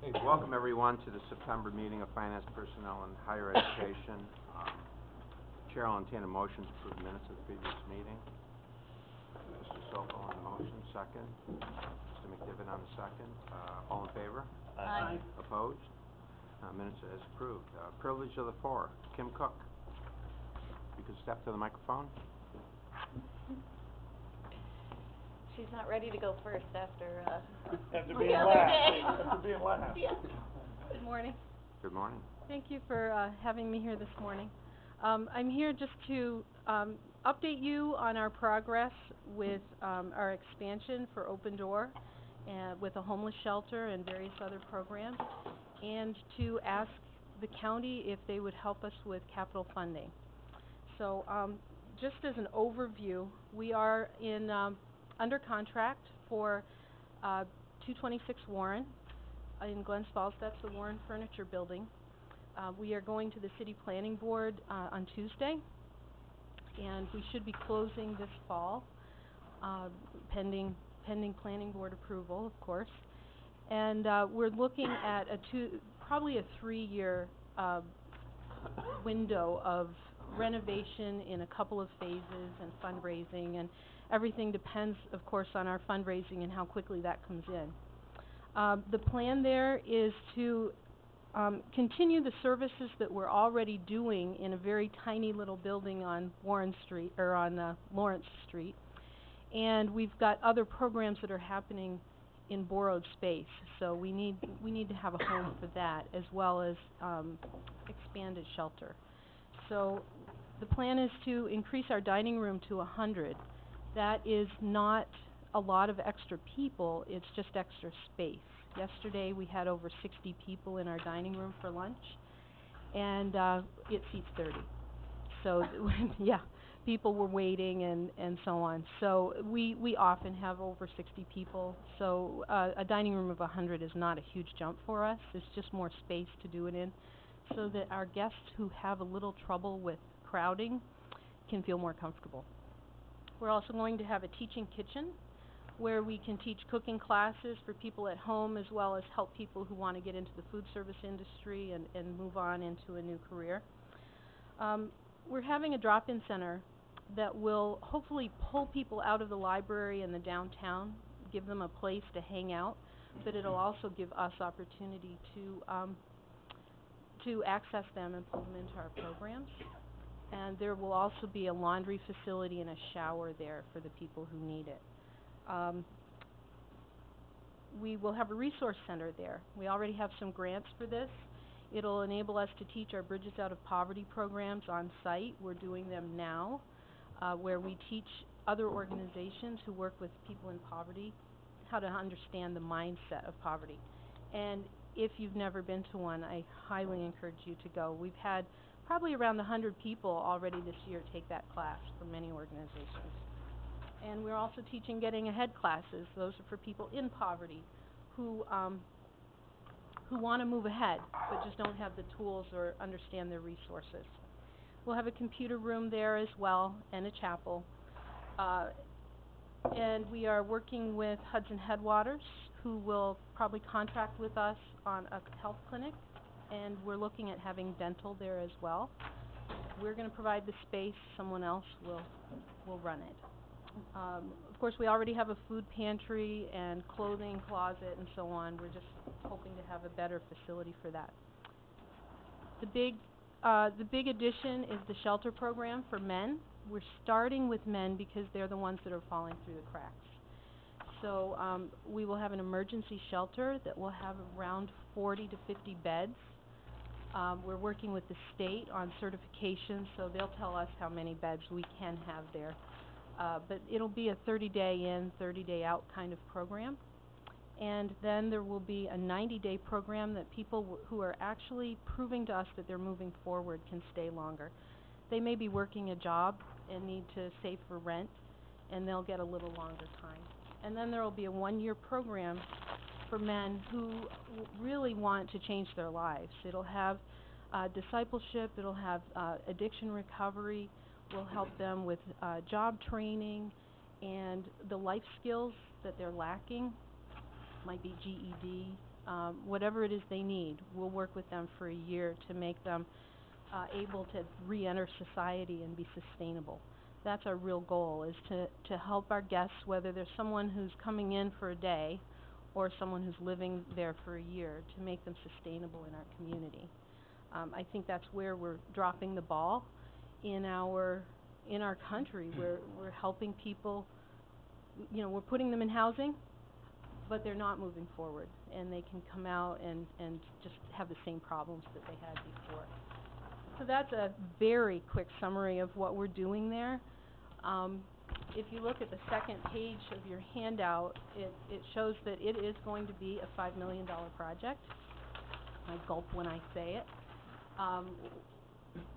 Welcome everyone to the September meeting of Finance Personnel and Higher Education. Um, Chair will entertain a motion to approve the minutes of the previous meeting. Mr. Sokol on the motion, second. Mr. McDevitt on the second. Uh, all in favor? Aye. Opposed? Uh, minutes as approved. Uh, privilege of the floor, Kim Cook. You can step to the microphone. She's not ready to go first after, uh, After being other last, after being last. Yeah. Good morning. Good morning. Thank you for uh, having me here this morning. Um, I'm here just to um, update you on our progress with um, our expansion for Open Door and with a homeless shelter and various other programs, and to ask the county if they would help us with capital funding. So, um, just as an overview, we are in um, under contract for uh, 226 Warren in Glens Falls. That's the Warren Furniture Building. Uh, we are going to the city planning board, uh, on Tuesday, and we should be closing this fall, uh, pending, pending planning board approval, of course. And, uh, we're looking at a two, probably a three-year, uh, window of renovation in a couple of phases and fundraising, and everything depends, of course, on our fundraising and how quickly that comes in. Um, the plan there is to um, continue the services that we're already doing in a very tiny little building on Warren Street, or on uh, Lawrence Street. And we've got other programs that are happening in borrowed space, so we need, we need to have a home for that, as well as, um, expanded shelter. So, the plan is to increase our dining room to hundred. That is not a lot of extra people, it's just extra space. Yesterday, we had over sixty people in our dining room for lunch, and, uh, it seats thirty. So, yeah, people were waiting and, and so on. So, we, we often have over sixty people, so, uh, a dining room of hundred is not a huge jump for us, it's just more space to do it in, so that our guests who have a little trouble with crowding can feel more comfortable. We're also going to have a teaching kitchen, where we can teach cooking classes for people at home as well as help people who want to get into the food service industry and, and move on into a new career. Um, we're having a drop-in center that will hopefully pull people out of the library and the downtown, give them a place to hang out, but it'll also give us opportunity to, um, to access them and pull them into our programs. And there will also be a laundry facility and a shower there for the people who need it. Um, we will have a resource center there. We already have some grants for this. It'll enable us to teach our Bridges Out of Poverty programs on site. We're doing them now, uh, where we teach other organizations who work with people in poverty how to understand the mindset of poverty. And if you've never been to one, I highly encourage you to go. We've had probably around hundred people already this year take that class from many organizations. And we're also teaching getting ahead classes. Those are for people in poverty who, um, who want to move ahead, but just don't have the tools or understand their resources. We'll have a computer room there as well, and a chapel. Uh, and we are working with Hudson Headwaters, who will probably contract with us on a health clinic, and we're looking at having dental there as well. We're gonna provide the space, someone else will, will run it. Um, of course, we already have a food pantry and clothing closet and so on, we're just hoping to have a better facility for that. The big, uh, the big addition is the shelter program for men. We're starting with men because they're the ones that are falling through the cracks. So, um, we will have an emergency shelter that will have around forty to fifty beds. Um, we're working with the state on certification, so they'll tell us how many beds we can have there. Uh, but it'll be a thirty-day in, thirty-day out kind of program. And then there will be a ninety-day program that people who are actually proving to us that they're moving forward can stay longer. They may be working a job and need to save for rent, and they'll get a little longer time. And then there will be a one-year program for men who really want to change their lives. It'll have uh, discipleship, it'll have uh, addiction recovery, will help them with uh, job training and the life skills that they're lacking. Might be GED, um, whatever it is they need. We'll work with them for a year to make them, uh, able to re-enter society and be sustainable. That's our real goal, is to, to help our guests, whether there's someone who's coming in for a day or someone who's living there for a year, to make them sustainable in our community. Um, I think that's where we're dropping the ball in our, in our country. We're, we're helping people, you know, we're putting them in housing, but they're not moving forward, and they can come out and, and just have the same problems that they had before. So that's a very quick summary of what we're doing there. Um, if you look at the second page of your handout, it, it shows that it is going to be a five million dollar project. I gulp when I say it. Um,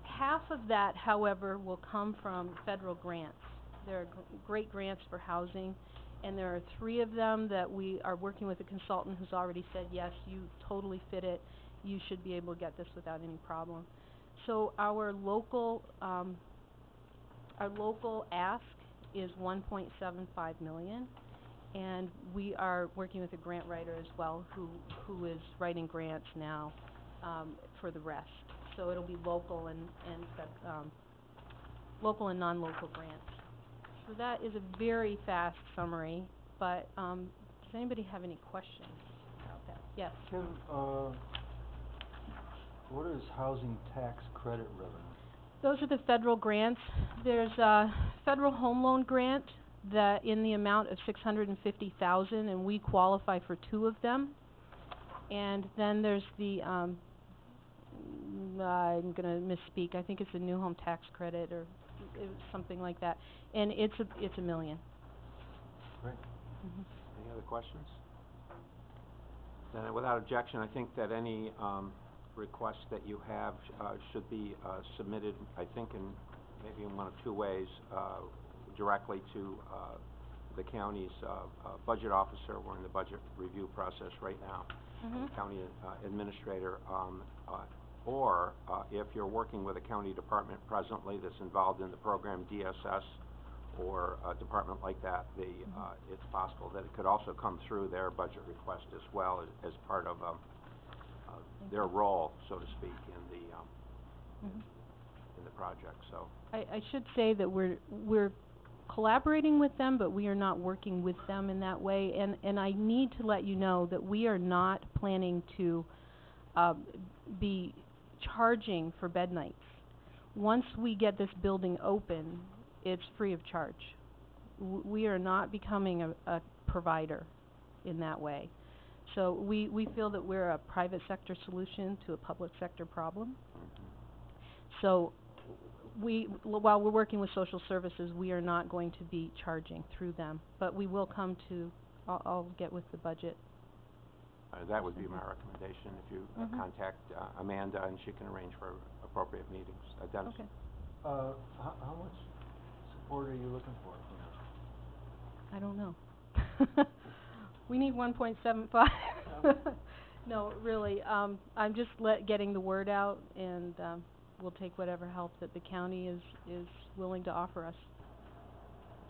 half of that, however, will come from federal grants. There are gr- great grants for housing, and there are three of them that we are working with a consultant who's already said, yes, you totally fit it, you should be able to get this without any problem. So our local, um, our local ask is one point seven five million, and we are working with a grant writer as well, who, who is writing grants now, um, for the rest. So it'll be local and, and, um, local and non-local grants. So that is a very fast summary, but, um, does anybody have any questions about that? Yes? Kim, uh, what is housing tax credit revenue? Those are the federal grants. There's a federal home loan grant that in the amount of six hundred and fifty thousand, and we qualify for two of them. And then there's the, um, mm, I'm gonna misspeak, I think it's the new home tax credit or something like that. And it's a, it's a million. Great. Mhm. Any other questions? Then without objection, I think that any, um, requests that you have, uh, should be, uh, submitted, I think in, maybe in one of two ways, uh, directly to, uh, the county's, uh, uh, budget officer, we're in the budget review process right now, and Mhm. county, uh, administrator, um, uh, or, uh, if you're working with a county department presently that's involved in the program DSS, or a department like that, the, Mhm. uh, it's possible that it could also come through their budget request as well as, as part of, um, uh, Thank their role, so to speak, in the, um, Mhm. in the project, so. I, I should say that we're, we're collaborating with them, but we are not working with them in that way. And, and I need to let you know that we are not planning to, uh, be charging for bed nights. Once we get this building open, it's free of charge. W- we are not becoming a, a provider in that way. So we, we feel that we're a private sector solution to a public sector problem. So, we, l- while we're working with social services, we are not going to be charging through them, but we will come to, I'll, I'll get with the budget. Uh, that would be my recommendation, if you uh, Mhm. contact, uh, Amanda and she can arrange for appropriate meetings. Uh, Dennis? Okay. Uh, how, how much support are you looking for? I don't know. We need one point seven five. No, really, um, I'm just let, getting the word out and, um, we'll take whatever help that the county is, is willing to offer us.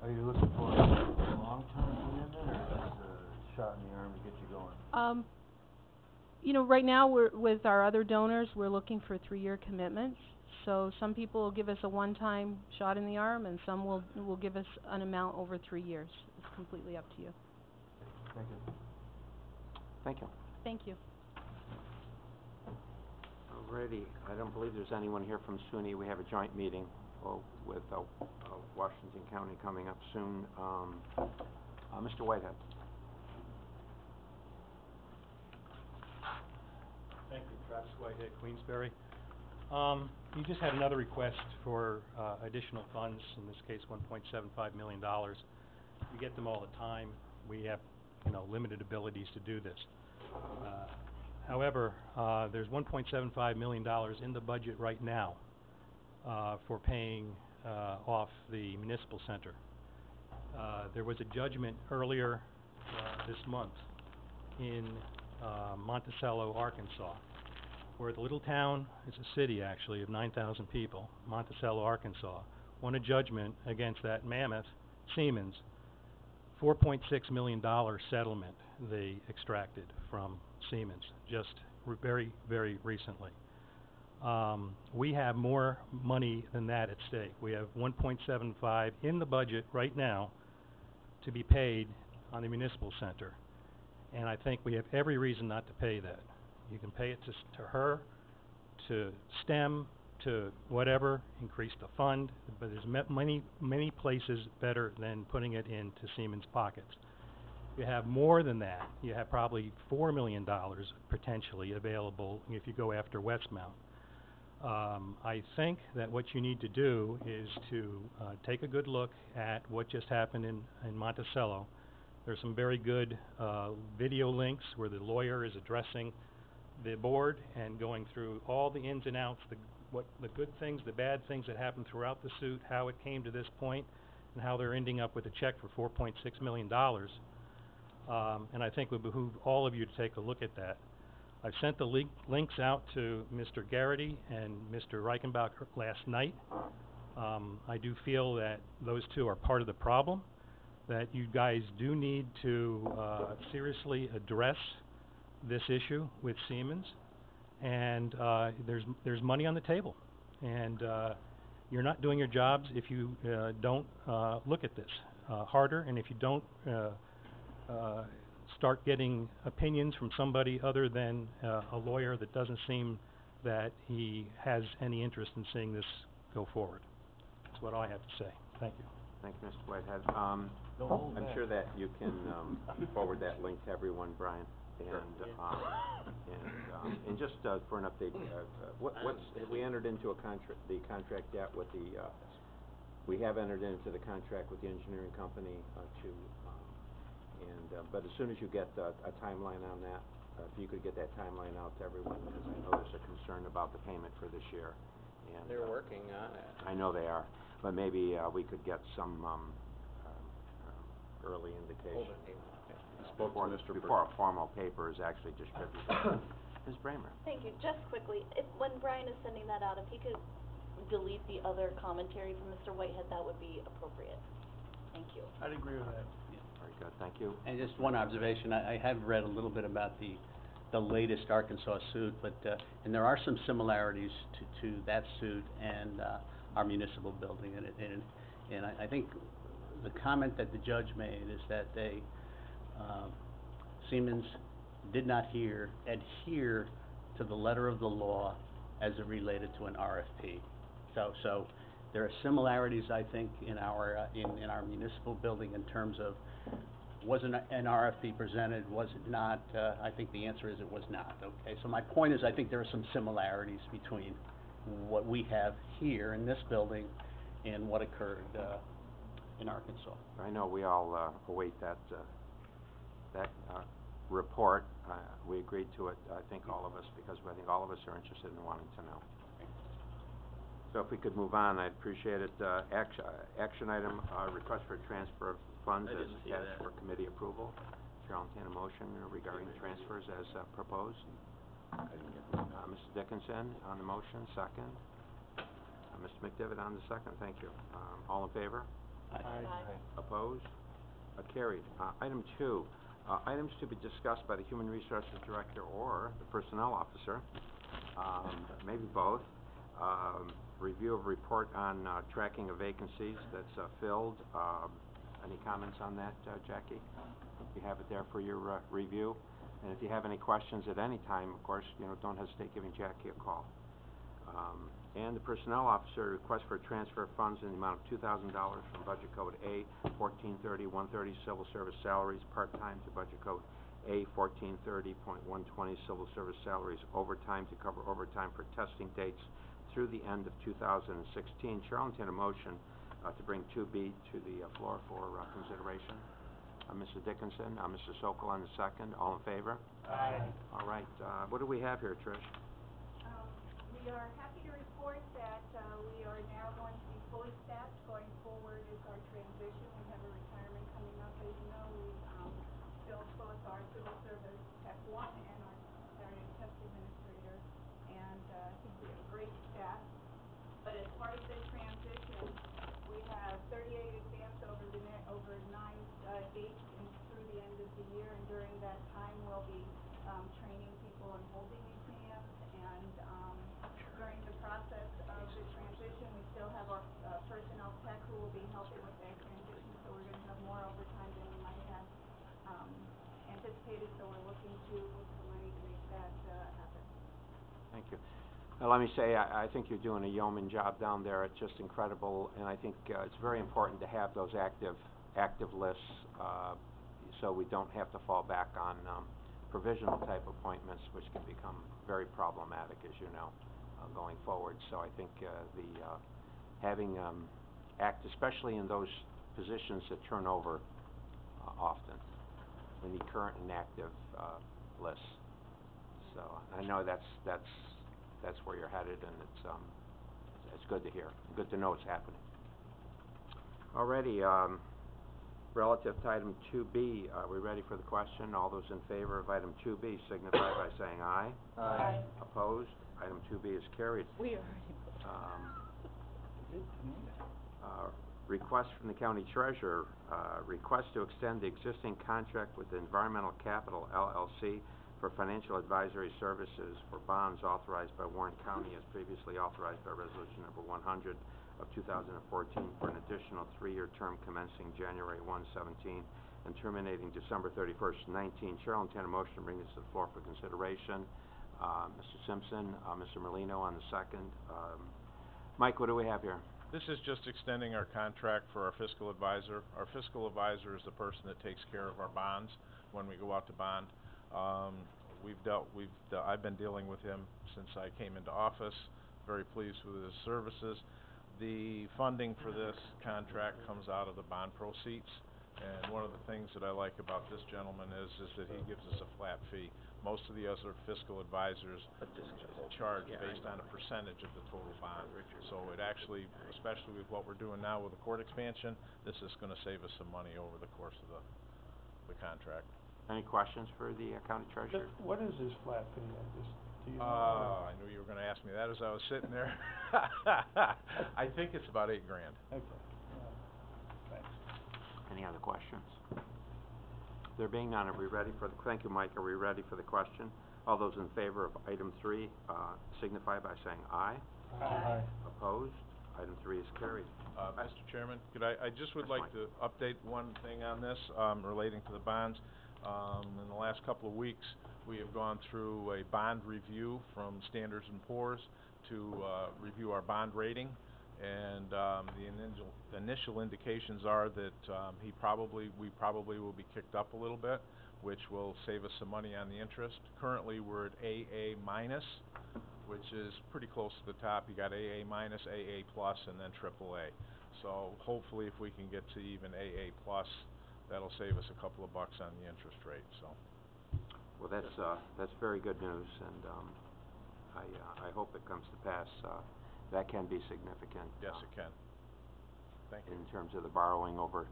Are you looking for a long-term commitment or just a shot in the arm to get you going? Um, you know, right now, we're, with our other donors, we're looking for three-year commitments. So some people will give us a one-time shot in the arm, and some will, will give us an amount over three years. It's completely up to you. Thank you. Thank you. Thank you. Alrighty, I don't believe there's anyone here from SUNY. We have a joint meeting, uh, with, uh, uh, Washington County coming up soon. Um, uh, Mr. Whitehead. Thank you, Travis Whitehead, Queensbury. Um, you just had another request for, uh, additional funds, in this case, one point seven five million dollars. We get them all the time. We have, you know, limited abilities to do this. Uh, However, uh, there's one point seven five million dollars in the budget right now, uh, for paying, uh, off the municipal center. Uh, there was a judgment earlier, uh, this month in, Monticello, Arkansas, where the little town, it's a city actually of nine thousand people, Monticello, Arkansas, won a judgment against that mammoth Siemens, four point six million dollar settlement they extracted from Siemens, just very, very recently. Um, we have more money than that at stake. We have one point seven five in the budget right now to be paid on the municipal center. And I think we have every reason not to pay that. You can pay it to, to her, to STEM, to whatever, increase the fund, but there's many, many places better than putting it into Siemens pockets. You have more than that. You have probably four million dollars potentially available if you go after Westmount. Um, I think that what you need to do is to, uh, take a good look at what just happened in, in Monticello. There's some very good, uh, video links where the lawyer is addressing the board and going through all the ins and outs, the, what, the good things, the bad things that happened throughout the suit, how it came to this point, and how they're ending up with a check for four point six million dollars. Um, and I think it would behoove all of you to take a look at that. I've sent the link, links out to Mr. Garrity and Mr. Reichenbach last night. Um, I do feel that those two are part of the problem, that you guys do need to, uh, seriously address this issue with Siemens. And, uh, there's, there's money on the table. And, uh, you're not doing your jobs if you, uh, don't, uh, look at this, uh, harder, and if you don't, uh, uh, start getting opinions from somebody other than, uh, a lawyer that doesn't seem that he has any interest in seeing this go forward. That's what I have to say. Thank you. Thank you, Mr. Whitehead. Um, I'm back. sure that you can, um, forward that link to everyone, Brian. And, um, and, um, and just, uh, for an update, uh, uh, what, what's, have we entered into a contract, the contract yet with the, uh, we have entered into the contract with the engineering company, uh, to, um, and, uh, but as soon as you get uh, a timeline on that, uh, if you could get that timeline out to everyone, because I know there's a concern about the payment for this year, and. They're uh, working on it. I know they are, but maybe, uh, we could get some, um, um, um, early indication. Hold it, David. Before, before a formal paper is actually distributed. Ms. Braymer? Thank you. Just quickly, if, when Brian is sending that out, if he could delete the other commentary from Mr. Whitehead, that would be appropriate. Thank you. I'd agree with that. Very good, thank you. And just one observation, I, I have read a little bit about the, the latest Arkansas suit, but, uh, and there are some similarities to, to that suit and, uh, our municipal building, and it, and, and I, I think the comment that the judge made is that they, um, Siemens did not hear, adhere to the letter of the law as it related to an RFP. So, so, there are similarities, I think, in our, uh, in, in our municipal building in terms of, was an, an RFP presented, was it not? Uh, I think the answer is it was not, okay? So my point is, I think there are some similarities between what we have here in this building and what occurred, uh, in Arkansas. I know we all, uh, await that, uh, that, uh, report. Uh, we agreed to it, I think all of us, because I think all of us are interested in wanting to know. So if we could move on, I'd appreciate it. Uh, action, uh, action item, uh, request for transfer of funds I as didn't see attached that. for committee approval. Chair will entertain a motion regarding transfers as, uh, proposed. Uh, Mr. Dickinson on the motion, second. Uh, Mr. McDevitt on the second, thank you. Um, all in favor? Aye. Aye. Opposed? Uh, carried. Uh, item two, uh, items to be discussed by the Human Resources Director or the Personnel Officer, um, maybe both. Um, review of report on, uh, tracking of vacancies that's, uh, filled. Um, any comments on that, uh, Jackie? You have it there for your, uh, review. And if you have any questions at any time, of course, you know, don't hesitate giving Jackie a call. And the Personnel Officer request for a transfer of funds in the amount of two thousand dollars from Budget Code A fourteen thirty one thirty Civil Service Salaries part-time to Budget Code A fourteen thirty point one twenty Civil Service Salaries overtime to cover overtime for testing dates through the end of two thousand and sixteen. Chair will entertain a motion, uh, to bring two B to the, uh, floor for, uh, consideration. Uh, Mrs. Dickinson, uh, Mr. Sokol on the second, all in favor? Aye. All right, uh, what do we have here, Trish? Um, we are happy to report that, uh, we are now going to be fully staffed going forward as our transition. We have a retirement coming up, as you know, we, um, filled both our civil service tech one and our area test administrator. And, uh, I think we have great staff. But as part of the transition, we have thirty-eight exams over the ne- over nine, uh, dates and through the end of the year. And during that time, we'll be, um, training people in holding exams, and, um, during the process of the transition, we still have our, uh, personnel tech who will be helping with that transition, so we're gonna have more overtime than we might have, um, anticipated, so we're looking to look for money to make that, uh, happen. Thank you. Let me say, I, I think you're doing a yeoman job down there, it's just incredible, and I think, uh, it's very important to have those active, active lists, uh, so we don't have to fall back on, um, provisional type appointments, which can become very problematic, as you know, uh, going forward. So I think, uh, the, uh, having, um, act, especially in those positions that turn over, often, we need current and active, lists. So, I know that's, that's, that's where you're headed, and it's, um, it's, it's good to hear, good to know it's happening. Alrighty, um, relative to item two B, are we ready for the question? All those in favor of item two B signify by saying aye. Aye. Opposed? Item two B is carried. We are already voted. Um, uh, request from the county treasurer, uh, request to extend the existing contract with Environmental Capital LLC for financial advisory services for bonds authorized by Warren County as previously authorized by resolution number one hundred of two thousand and fourteen for an additional three-year term commencing January 1, 17, and terminating December thirty-first, nineteen. Chair will entertain a motion to bring this to the floor for consideration. Uh, Mr. Simpson, uh, Mr. Merlino on the second. Um, Mike, what do we have here? This is just extending our contract for our fiscal advisor. Our fiscal advisor is the person that takes care of our bonds when we go out to bond. Um, we've dealt, we've, de- I've been dealing with him since I came into office, very pleased with his services. The funding for this contract comes out of the bond proceeds, and one of the things that I like about this gentleman is, is that he gives us a flat fee. Most of the other fiscal advisors charge based on a percentage of the total bond. So it actually, especially with what we're doing now with the court expansion, this is gonna save us some money over the course of the, the contract. Any questions for the uh, county treasurer? What is this flat fee, I just, do you know? Uh, I knew you were gonna ask me that as I was sitting there. I think it's about eight grand. Okay, all right, thanks. Any other questions? There being none, are we ready for the, thank you, Mike, are we ready for the question? All those in favor of item three, uh, signify by saying aye. Aye. Opposed? Item three is carried. Uh, Mr. Chairman, could I, I just would Yes, like to update one thing on this, um, relating to the bonds. Um, in the last couple of weeks, we have gone through a bond review from Standards and Poor's to, uh, review our bond rating. And, um, the initial, initial indications are that, um, he probably, we probably will be kicked up a little bit, which will save us some money on the interest. Currently, we're at AA minus, which is pretty close to the top. You got AA minus, AA plus, and then AAA. So hopefully, if we can get to even AA plus, that'll save us a couple of bucks on the interest rate, so. Well, that's, uh, that's very good news, and, um, I, uh, I hope it comes to pass. Uh, that can be significant. Yes, uh, it can. Thank you. in terms of the borrowing over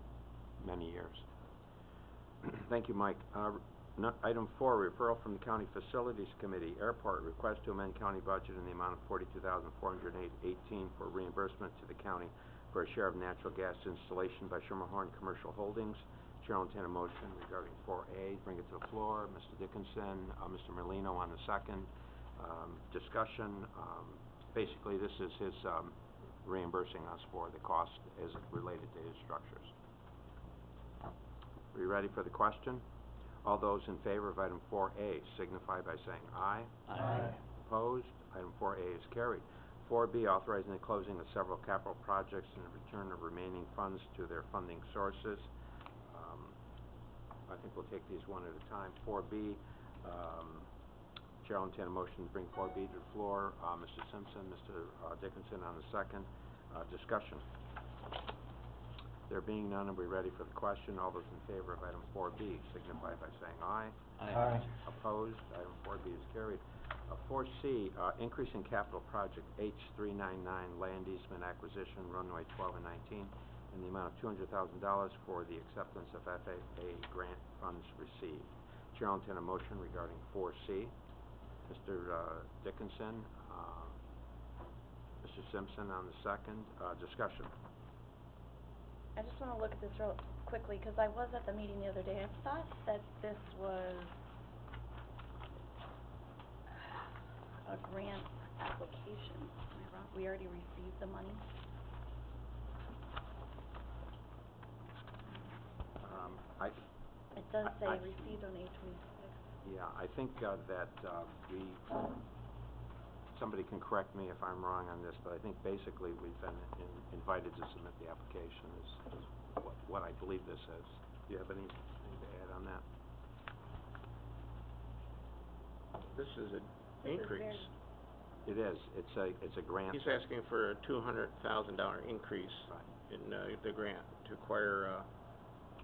many years. Thank you, Mike. Uh, no- item four, referral from the County Facilities Committee, Airport, request to amend county budget in the amount of forty-two thousand four hundred and eighteen for reimbursement to the county for a share of natural gas installation by Schermerhorn Commercial Holdings. Chair will entertain a motion regarding four A, bring it to the floor. Mr. Dickinson, uh, Mr. Merlino on the second. Um, discussion, um, basically this is his, um, reimbursing us for the cost as related to his structures. Are you ready for the question? All those in favor of item four A signify by saying aye. Aye. Opposed? Item four A is carried. Four B, authorizing the closing of several capital projects and the return of remaining funds to their funding sources. I think we'll take these one at a time. Four B, um, Chair will entertain a motion to bring four B to the floor. Uh, Mr. Simpson, Mr. uh, Dickinson on the second. Uh, discussion. There being none, are we ready for the question? All those in favor of item four B signify by saying aye. Aye. Opposed? Item four B is carried. Uh, four C, uh, increase in capital project H three nine nine, land easement acquisition, runway twelve and nineteen, in the amount of two hundred thousand dollars for the acceptance of FAA grant funds received. Chair will entertain a motion regarding four C. Mr. uh, Dickinson, uh, Mr. Simpson on the second, uh, discussion. I just wanna look at this real quickly, because I was at the meeting the other day, I thought that this was a grant application, we already received the money? Um, I, It does I- say I- received on eight twenty-six. yeah, I think, uh, that, uh, we, somebody can correct me if I'm wrong on this, but I think basically we've been in- invited to submit the application is, is what, what I believe this is. Do you have anything to add on that? This is an This is increase. It is, it's a, it's a grant. He's asking for a two hundred thousand dollar increase Right. in, uh, the grant to acquire, uh,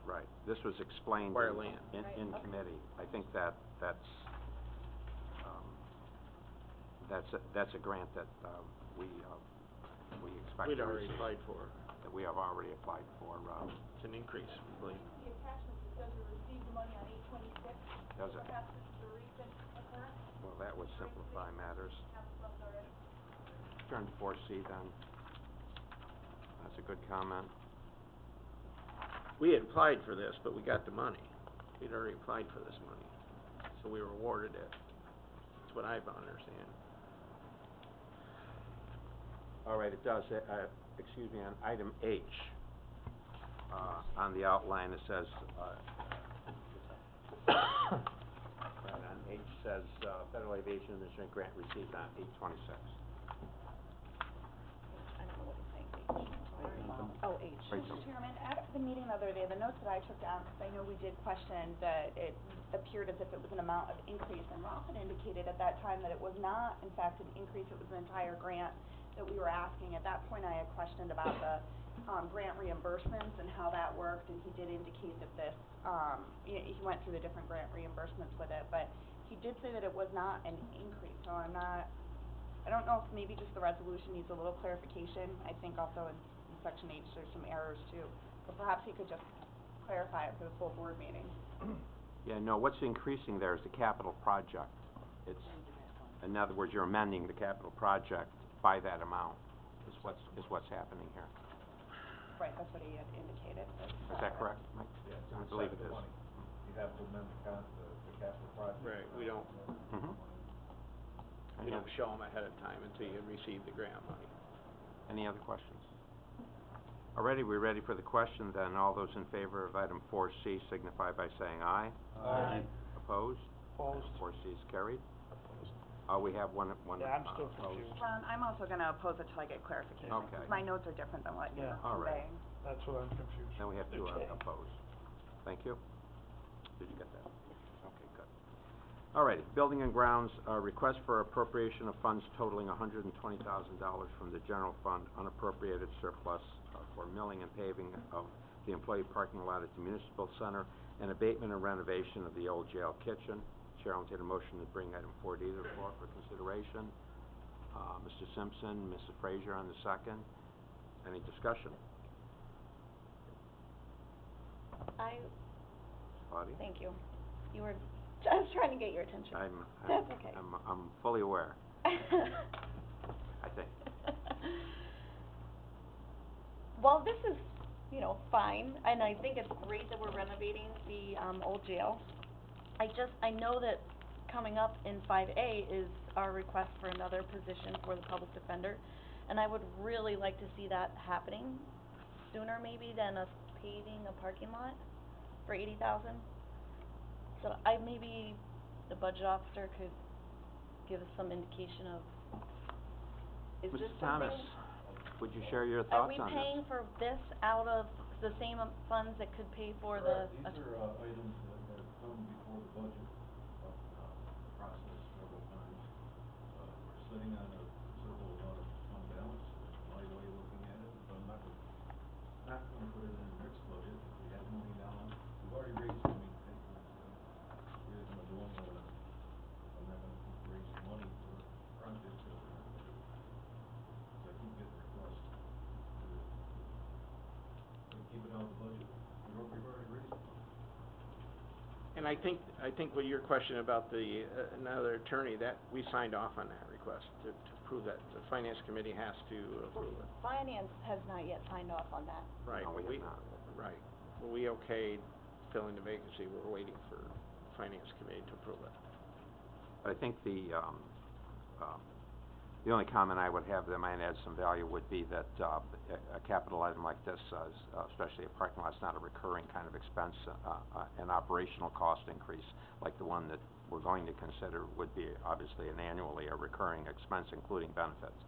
Right, this was explained Acquire in, land. in, Right, in okay. committee. I think that, that's, um, that's a, that's a grant that, uh, we, uh, we expect we'd to already receive, applied for. that we have already applied for, uh, It's an increase, I believe. The attachment that says we received the money on eight twenty-six, does it? perhaps this is a recent occurrence, Well, that would simplify matters. have already. Turn to four C then. That's a good comment. We had applied for this, but we got the money. We'd already applied for this money, so we were awarded it. That's what I understand. All right, it does, uh, uh, excuse me, on item H, uh, on the outline, it says, uh, right, on H says, uh, Federal Aviation Administration grant received on eight twenty-six. I don't know what he's saying, H, oh, H. Rachel. Mr. Chairman, at the meeting the other day, the notes that I took down, because I know we did question that it appeared as if it was an amount of increase, and Ralph had indicated at that time that it was not, in fact, an increase, it was an entire grant that we were asking. At that point, I had questioned about the, um, grant reimbursements and how that worked, and he did indicate that this, um, he, he went through the different grant reimbursements with it, but he did say that it was not an increase, so I'm not, I don't know if maybe just the resolution needs a little clarification. I think also in, in section H, there's some errors too. But perhaps he could just clarify it for the full board meeting. Yeah, no, what's increasing there is the capital project. It's, in other words, you're amending the capital project by that amount, is what's, is what's happening here. Right, that's what he had indicated. Is that correct, Mike? I believe it is. You have to amend the con, the, the capital project. Right, we don't, Mm-hmm. we don't show them ahead of time until you receive the grant money. Any other questions? Alrighty, we're ready for the question then. All those in favor of item four C signify by saying aye. Aye. Opposed? Opposed. Four C is carried. Uh, we have one, one, Yeah, I'm uh, still opposed. confused. Ron, I'm also gonna oppose it till I get clarification. 'cause Okay. My notes are different than what you're Yeah. All right. conveying. That's what I'm confused. Then we have two uh, Okay. opposed. Thank you. Did you get that? Okay, good. Alrighty, Building and Grounds, uh, request for appropriation of funds totaling hundred and twenty thousand dollars from the general fund unappropriated surplus uh, for milling and paving of the employee parking lot at the municipal center and abatement and renovation of the old jail kitchen. Chair will entertain a motion to bring item four D to the floor for consideration. Uh, Mr. Simpson, Mrs. Frazier on the second. Any discussion? I, Claudia? thank you. You were, I was trying to get your attention. I'm, I'm, That's okay. I'm, I'm fully aware, I think. Well, this is, you know, fine, and I think it's great that we're renovating the, um, old jail. I just, I know that coming up in five A is our request for another position for the public defender, and I would really like to see that happening sooner maybe than us paving a parking lot for eighty thousand. So I, maybe the budget officer could give us some indication of, is this Mrs. something? Thomas, would you share your Are thoughts we on this? paying for this out of the same um, funds that could pay for the? Correct. These are, uh, items that have come before the budget, uh, uh, process several times. Uh, we're sitting on a considerable amount of fund balance, that's my way of looking at it, but I'm not gonna, not gonna put it in the next budget, if we have money now, we've already raised money, I think, uh, we're gonna do them, but, uh, I'm not gonna raise money for projects that we're not gonna do. 'Cause I keep getting requests to, to keep it out of the budget, we've already, we've already raised the money. And I think, I think what your question about the, uh, another attorney, that, we signed off on that request to, to prove that, the finance committee has to approve it. Finance has not yet signed off on that. Right, No, we we, have not. right, well, we okayed filling the vacancy, we're waiting for finance committee to approve it. I think the, um, um, the only comment I would have that might add some value would be that, uh, a, capital item like this, uh, is, uh, especially a parking lot's not a recurring kind of expense, uh, uh, an operational cost increase, like the one that we're going to consider would be obviously an annually a recurring expense, including benefits.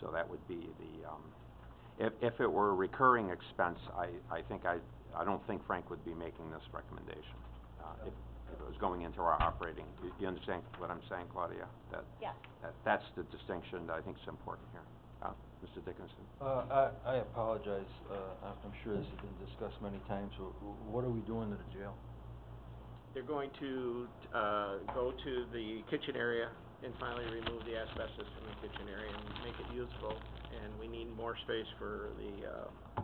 So that would be the, um, if, if it were a recurring expense, I, I think I, I don't think Frank would be making this recommendation. If, if it was going into our operating, you, you understand what I'm saying, Claudia? That, Yes. that, that's the distinction that I think is important here. Uh, Mr. Dickinson? Uh, I, I apologize, uh, I'm, I'm sure this has been discussed many times, Wh- wh- what are we doing to the jail? They're going to, uh, go to the kitchen area and finally remove the asbestos from the kitchen area and make it usable. And we need more space for the, uh,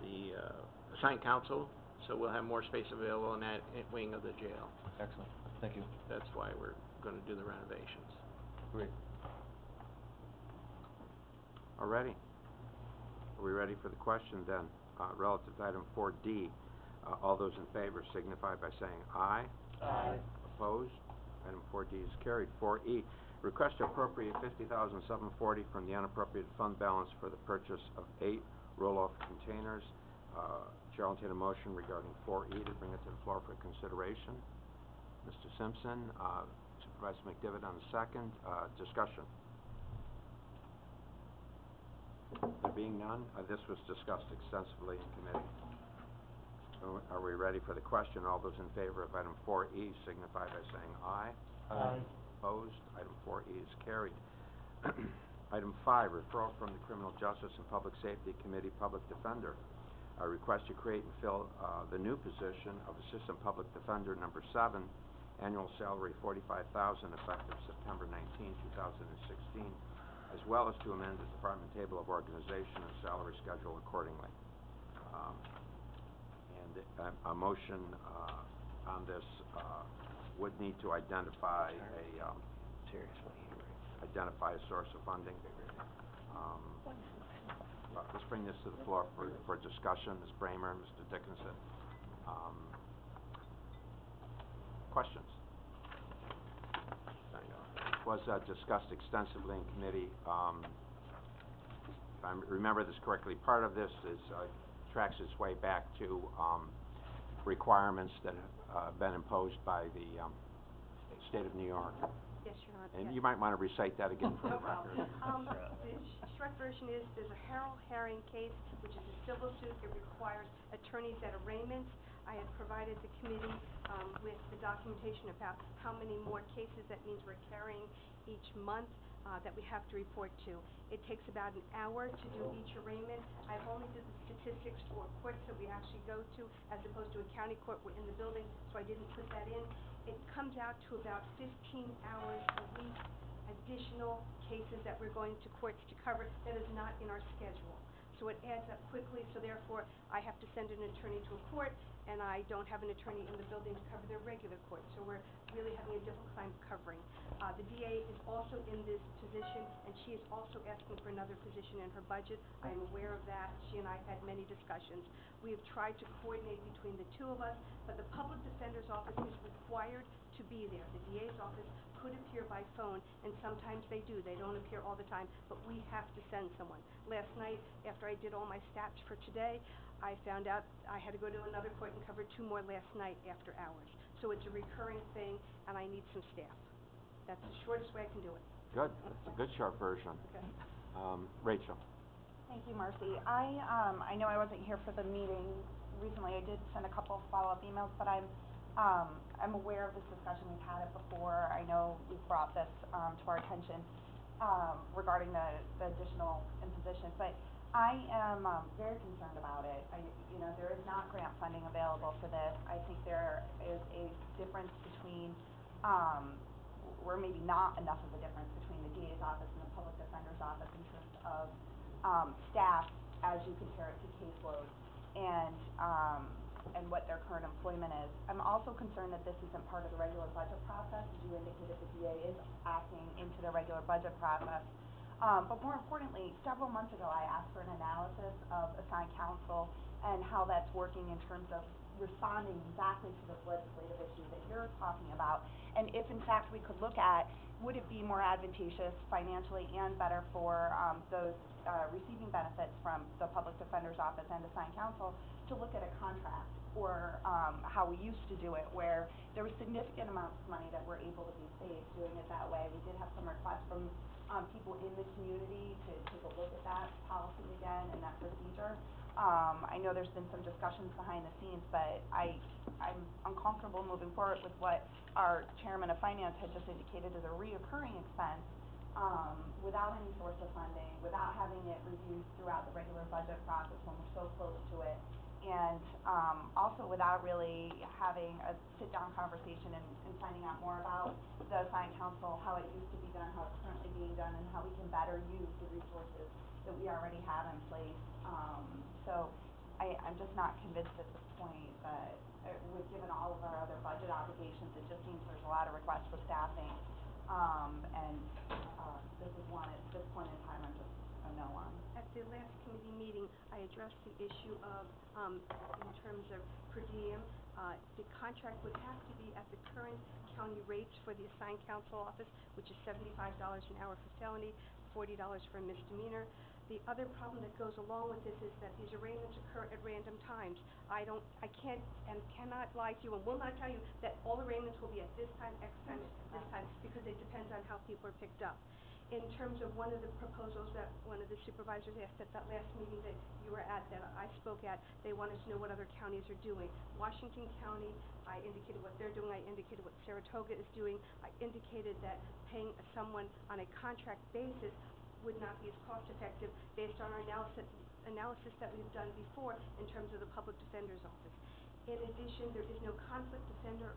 the, uh, assigned counsel, so we'll have more space available in that wing of the jail. Excellent, thank you. That's why we're gonna do the renovations. Great. All righty. Are we ready for the question then? Uh, relative to item four D, uh, all those in favor signify by saying aye. Aye. Opposed? Item four D is carried. Four E, request to appropriate fifty thousand seven forty from the unappropriated fund balance for the purchase of eight roll-off containers. Uh, Chair will entertain a motion regarding four E to bring it to the floor for consideration. Mr. Simpson, uh, Supervisor McDevitt on the second, uh, discussion. There being none, uh, this was discussed extensively in committee. Are- Are we ready for the question? All those in favor of item four E signify by saying aye. Aye. Opposed? Item four E is carried. Item five, referral from the Criminal Justice and Public Safety Committee Public Defender. A request to create and fill, uh, the new position of Assistant Public Defender number seven, annual salary forty-five thousand, effective September 19, 2016, as well as to amend the department table of organization and salary schedule accordingly. Um, and a, a motion, uh, on this, uh, would need to identify a, um, Seriously. identify a source of funding. Um, let's bring this to the floor for, for discussion, Ms. Braymer, Mr. Dickinson. Um, questions? Off. Was, uh, discussed extensively in committee, um, if I remember this correctly, part of this is, uh, tracks its way back to, um, requirements that have, uh, been imposed by the, um, state of New York. Yes, Your Honor. And yes. you might wanna recite that again for the problem. record. Sh- version is, there's a Hurrell-Harring case, which is a civil suit. It requires attorneys at arraignments. I have provided the committee, um, with the documentation about how many more cases that means we're carrying each month, uh, that we have to report to. It takes about an hour to do each arraignment. I've only did the statistics for courts that we actually go to, as opposed to a county court, we're in the building, so I didn't put that in. It comes out to about fifteen hours a week additional cases that we're going to courts to cover that is not in our schedule. So it adds up quickly, so therefore, I have to send an attorney to a court, and I don't have an attorney in the building to cover their regular court, so we're really having a difficult time covering. Uh, the DA is also in this position, and she is also asking for another position in her budget. I am aware of that, she and I had many discussions. We have tried to coordinate between the two of us, but the public defender's office is required to be there. The DA's office could appear by phone, and sometimes they do, they don't appear all the time, but we have to send someone. Last night, after I did all my stats for today, I found out I had to go to another court and cover two more last night after hours. So it's a recurring thing, and I need some staff. That's the shortest way I can do it. Good, that's a good short version. Okay. Um, Rachel? Thank you, Marcy. I, um, I know I wasn't here for the meeting recently. I did send a couple of follow-up emails, but I'm, um, I'm aware of this discussion. We've had it before. I know we've brought this, um, to our attention, um, regarding the, the additional imposition. But I am, um, very concerned about it. I, you know, there is not grant funding available for this. I think there is a difference between, um, or maybe not enough of a difference between the DA's office and the public defender's office in terms of, um, staff as you compare it to caseload. And, um, and what their current employment is. I'm also concerned that this isn't part of the regular budget process, as you indicated, the DA is acting into the regular budget process. Um, but more importantly, several months ago, I asked for an analysis of assigned counsel and how that's working in terms of responding exactly to this legislative issue that you're talking about. And if in fact we could look at, would it be more advantageous financially and better for, um, those, uh, receiving benefits from the Public Defender's Office and assigned counsel to look at a contract? Or, um, how we used to do it, where there were significant amounts of money that were able to be saved doing it that way. We did have some requests from, um, people in the community to take a look at that policy again and that procedure. Um, I know there's been some discussions behind the scenes, but I, I'm uncomfortable moving forward with what our chairman of finance had just indicated as a reoccurring expense, um, without any source of funding, without having it reviewed throughout the regular budget process when we're so close to it. And, um, also without really having a sit-down conversation and, and finding out more about the assigned counsel, how it used to be done, how it's currently being done, and how we can better use the resources that we already have in place. Um, so I, I'm just not convinced at this point that, uh, with, given all of our other budget obligations, it just seems there's a lot of requests for staffing. Um, and, uh, this is one, at this point in time, I'm just a no on. At the last committee meeting, I addressed the issue of, um, in terms of per diem, uh, the contract would have to be at the current county rates for the assigned counsel office, which is seventy-five dollars an hour for felony, forty dollars for a misdemeanor. The other problem that goes along with this is that these arraignments occur at random times. I don't, I can't and cannot lie to you and will not tell you that all arraignments will be at this time, X time, this time, because it depends on how people are picked up. In terms of one of the proposals that one of the supervisors asked at that last meeting that you were at, that I spoke at, they wanted to know what other counties are doing. Washington County, I indicated what they're doing, I indicated what Saratoga is doing, I indicated that paying someone on a contract basis would not be as cost effective based on our analysis, analysis that we've done before in terms of the public defender's office. In addition, there is no conflict defender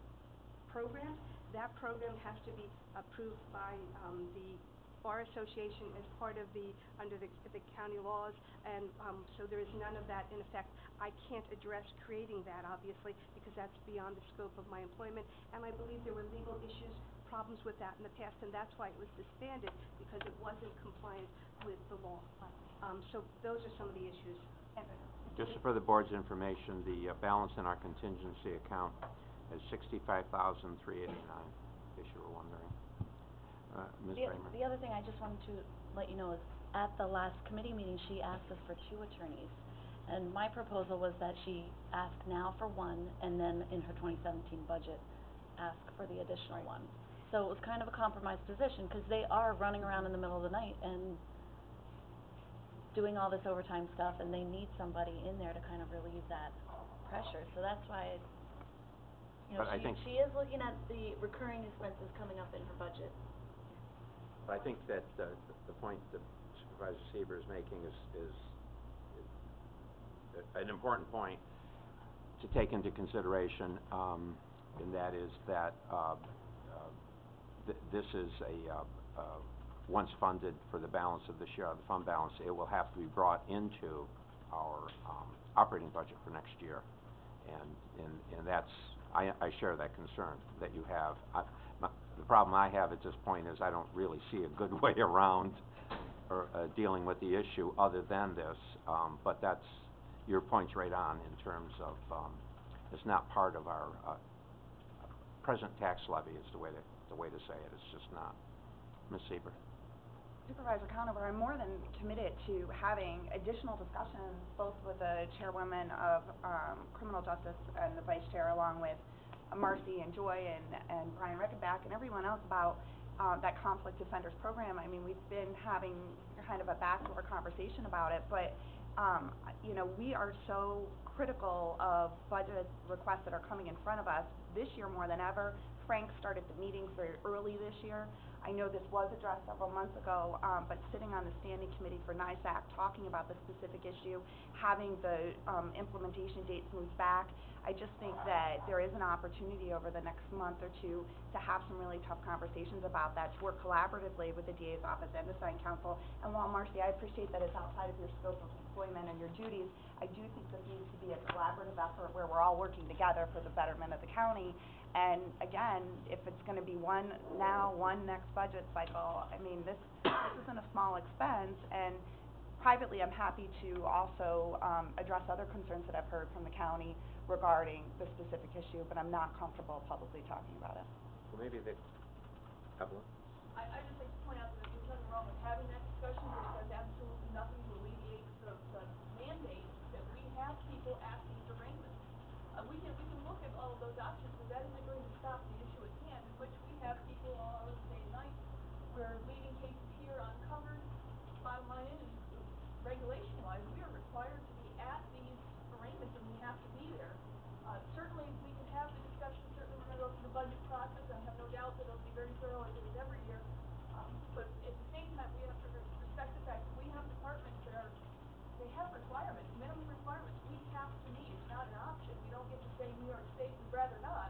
program. That program has to be approved by, um, the Bar Association is part of the, under the, the county laws, and, um, so there is none of that in effect. I can't address creating that, obviously, because that's beyond the scope of my employment, and I believe there were legal issues, problems with that in the past, and that's why it was disbanded, because it wasn't compliant with the law. Um, so those are some of the issues. Just for the board's information, the uh, balance in our contingency account is sixty-five thousand, three eighty-nine, in case you were wondering. Uh, Ms. The, the other thing I just wanted to let you know is, at the last committee meeting, she asked us for two attorneys. And my proposal was that she ask now for one, and then in her twenty seventeen budget, ask for the additional one. So it was kind of a compromised position, cause they are running around in the middle of the night and doing all this overtime stuff, and they need somebody in there to kind of relieve that pressure, so that's why, you know, But I she, think- she is looking at the recurring expenses coming up in her budget. But I think that, uh, the point that Supervisor Seeber is making is, is an important point to take into consideration, um, and that is that, uh, uh, th- this is a, uh, uh, once funded for the balance of this year, the fund balance, it will have to be brought into our, um, operating budget for next year. And, and, and that's, I, I share that concern that you have. I, the problem I have at this point is I don't really see a good way around or, uh, dealing with the issue other than this, um, but that's, your point's right on in terms of, um, it's not part of our, uh, present tax levy is the way to, the way to say it, it's just not. Ms. Seeber? Supervisor Conover, I'm more than committed to having additional discussions, both with the chairwoman of, um, criminal justice and the vice chair, along with Marcy and Joy and, and Brian Rickenback and everyone else about, uh, that conflict defenders program. I mean, we've been having kind of a backdoor conversation about it, but, um, you know, we are so critical of budget requests that are coming in front of us this year more than ever Frank started the meetings very early this year. I know this was addressed several months ago, um, but sitting on the standing committee for NYSAC, talking about the specific issue, having the, um, implementation dates moved back, I just think that there is an opportunity over the next month or two to have some really tough conversations about that, to work collaboratively with the DA's office and the assigned counsel. And while Marcy, I appreciate that it's outside of your scope of employment and your duties, I do think this needs to be a collaborative effort where we're all working together for the betterment of the county. And again, if it's gonna be one now, one next budget cycle, I mean, this, this isn't a small expense, and privately, I'm happy to also, um, address other concerns that I've heard from the county regarding the specific issue, but I'm not comfortable publicly talking about it. Well, maybe they, Evelyn? I, I just like to point out that there's nothing wrong with having that discussion, but it does absolutely nothing to alleviate the, the mandate that we have people at these arraignments. Uh, we can, we can look at all of those options, but that isn't going to stop the issue at hand, in which we have people all hours of the day and night. We're leading cases here uncovered, bottom line is, regulation wise, we are required to be at these arraignments and we have to be there. Uh, certainly, we can have the discussion, certainly we're gonna go through the budget process, I have no doubt that it'll be very thorough as it is every year. Um, but at the same time, we have to re- respect the fact that we have departments that are, they have requirements, minimum requirements, we have to meet, it's not an option, we don't get to say New York State, we'd rather not.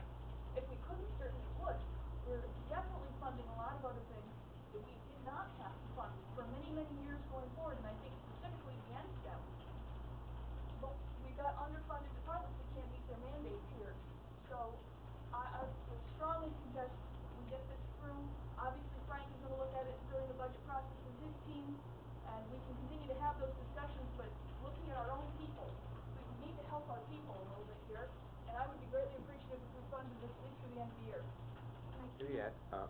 If we couldn't, certainly would. We're definitely funding a lot of other things that we did not have to fund for many, many years going forward, and I think specifically the NSTEM. But we've got underfunded departments that can't meet their mandates here. So I, I would strongly suggest we get this through. Obviously Frank is gonna look at it during the budget process with his team, and we can continue to have those discussions, but looking at our own people, we we need to help our people a little bit here, and I would be greatly appreciative if we funded this at least through the end of the year. Yeah, uh,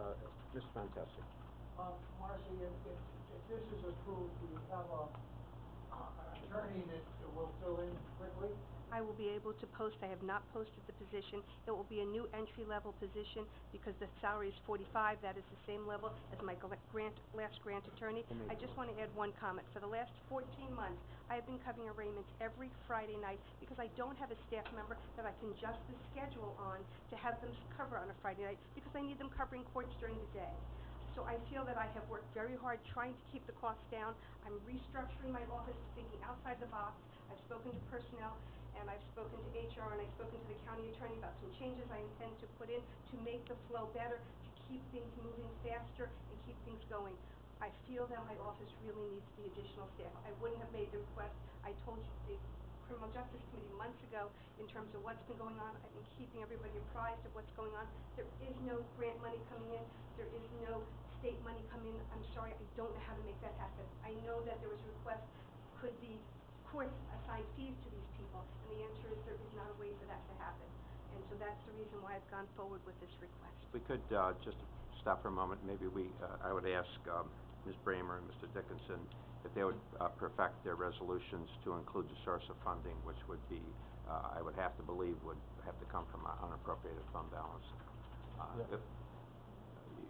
uh, Ms. Fantastic. Um, Marcy, if, if, if this is approved, do you have a, uh, an attorney that will fill in quickly? I will be able to post, I have not posted the position. It will be a new entry-level position because the salary is forty-five, that is the same level as my grant, last grant attorney. I just wanna add one comment. For the last fourteen months, I have been covering arraignments every Friday night because I don't have a staff member that I can adjust the schedule on to have them cover on a Friday night because I need them covering courts during the day. So I feel that I have worked very hard trying to keep the costs down. I'm restructuring my office, thinking outside the box. I've spoken to personnel, and I've spoken to HR, and I've spoken to the county attorney about some changes I intend to put in to make the flow better, to keep things moving faster and keep things going. I feel that my office really needs the additional staff. I wouldn't have made the request. I told you, the criminal justice committee months ago in terms of what's been going on. I've been keeping everybody apprised of what's going on. There is no grant money coming in. There is no state money coming in. I'm sorry, I don't know how to make that happen. I know that there was a request, could the courts assign fees to these people? And the answer is there is not a way for that to happen. And so that's the reason why I've gone forward with this request. We could, uh, just stop for a moment, maybe we, uh, I would ask, um, Ms. Braymer and Mr. Dickinson if they would, uh, perfect their resolutions to include the source of funding, which would be, uh, I would have to believe would have to come from our unappropriated fund balance. Uh, Yeah.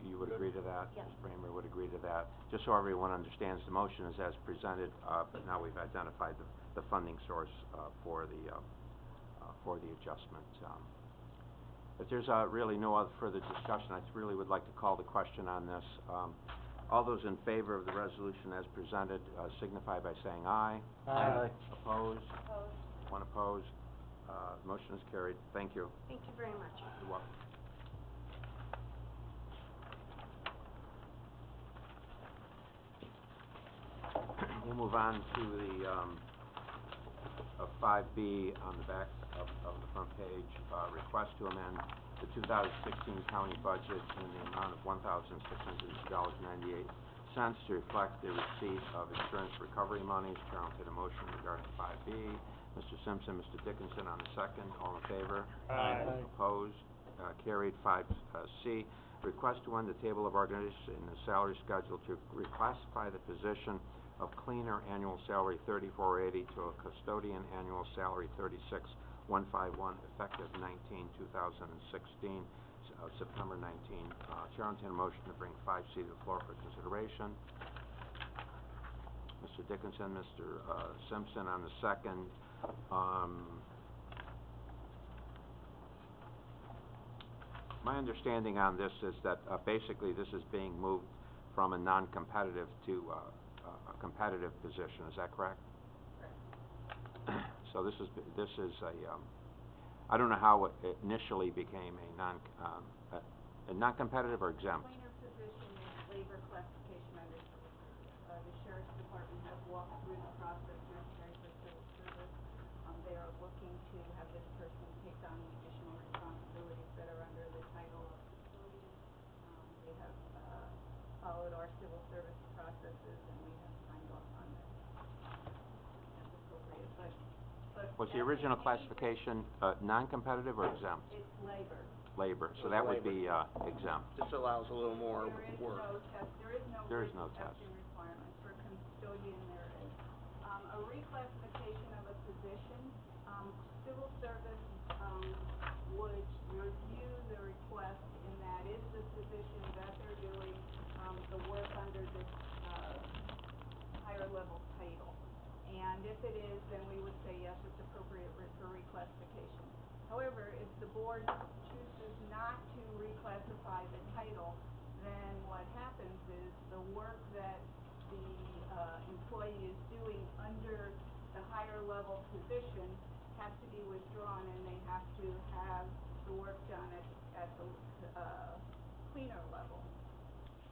If, you would agree to that? Yes. Ms. Braymer would agree to that? Just so everyone understands, the motion is as presented, uh, but now we've identified the, the funding source, uh, for the, uh, uh, for the adjustment. Um, If there's, uh, really no other further discussion, I really would like to call the question on this. Um, all those in favor of the resolution as presented, uh, signify by saying aye. Aye. Opposed? Opposed? One opposed? Uh, motion is carried. Thank you. Thank you very much. You're welcome. We'll move on to the, um, uh, five B on the back of, of the front page, uh, request to amend the two thousand sixteen county budget in the amount of one thousand six hundred two dollars ninety-eight cents to reflect the receipt of insurance recovery monies. Chair will entertain a motion regarding five B. Mr. Simpson, Mr. Dickinson on the second, all in favor? Aye. Opposed? Uh, carried. Five, uh, C, request to amend the table of organization in the salary schedule to reclassify the position of cleaner annual salary thirty-four eighty to a custodian annual salary thirty-six one five one, effective nineteen, two thousand and sixteen, uh, September nineteen. Uh, Chair entertain a motion to bring five C to the floor for consideration. Mr. Dickinson, Mr. uh, Simpson on the second. Um, My understanding on this is that, uh, basically this is being moved from a non-competitive to, uh, competitive position, is that correct? So this is, this is a, um, I don't know how it initially became a non, um, a, a non-competitive or exempt? Position labor classification under civil service. Uh, the sheriff's department has walked through the process necessary for civil service. Um, they are looking to have this person take on the additional responsibilities that are under the title of custodian. Um, they have, uh, followed our civil service processes and we have signed off on this as appropriate, but, but. Was the original classification, uh, non-competitive or exempt? It's labor. Labor, so that would be, uh, exempt. This allows a little more There is work. no test, there is no There is written no test. testing requirement for custodian there is. Um, a reclassification of a position, um, civil service, um, would review the request in that is the position that they're doing, um, the work under this, uh, higher level title. And if it is, then we would say, yes, it's appropriate for reclassification. However, if the board chooses not to reclassify the title, then what happens is the work that the, uh, employee is doing under the higher level position has to be withdrawn and they have to have the work done at, at the, uh, cleaner level.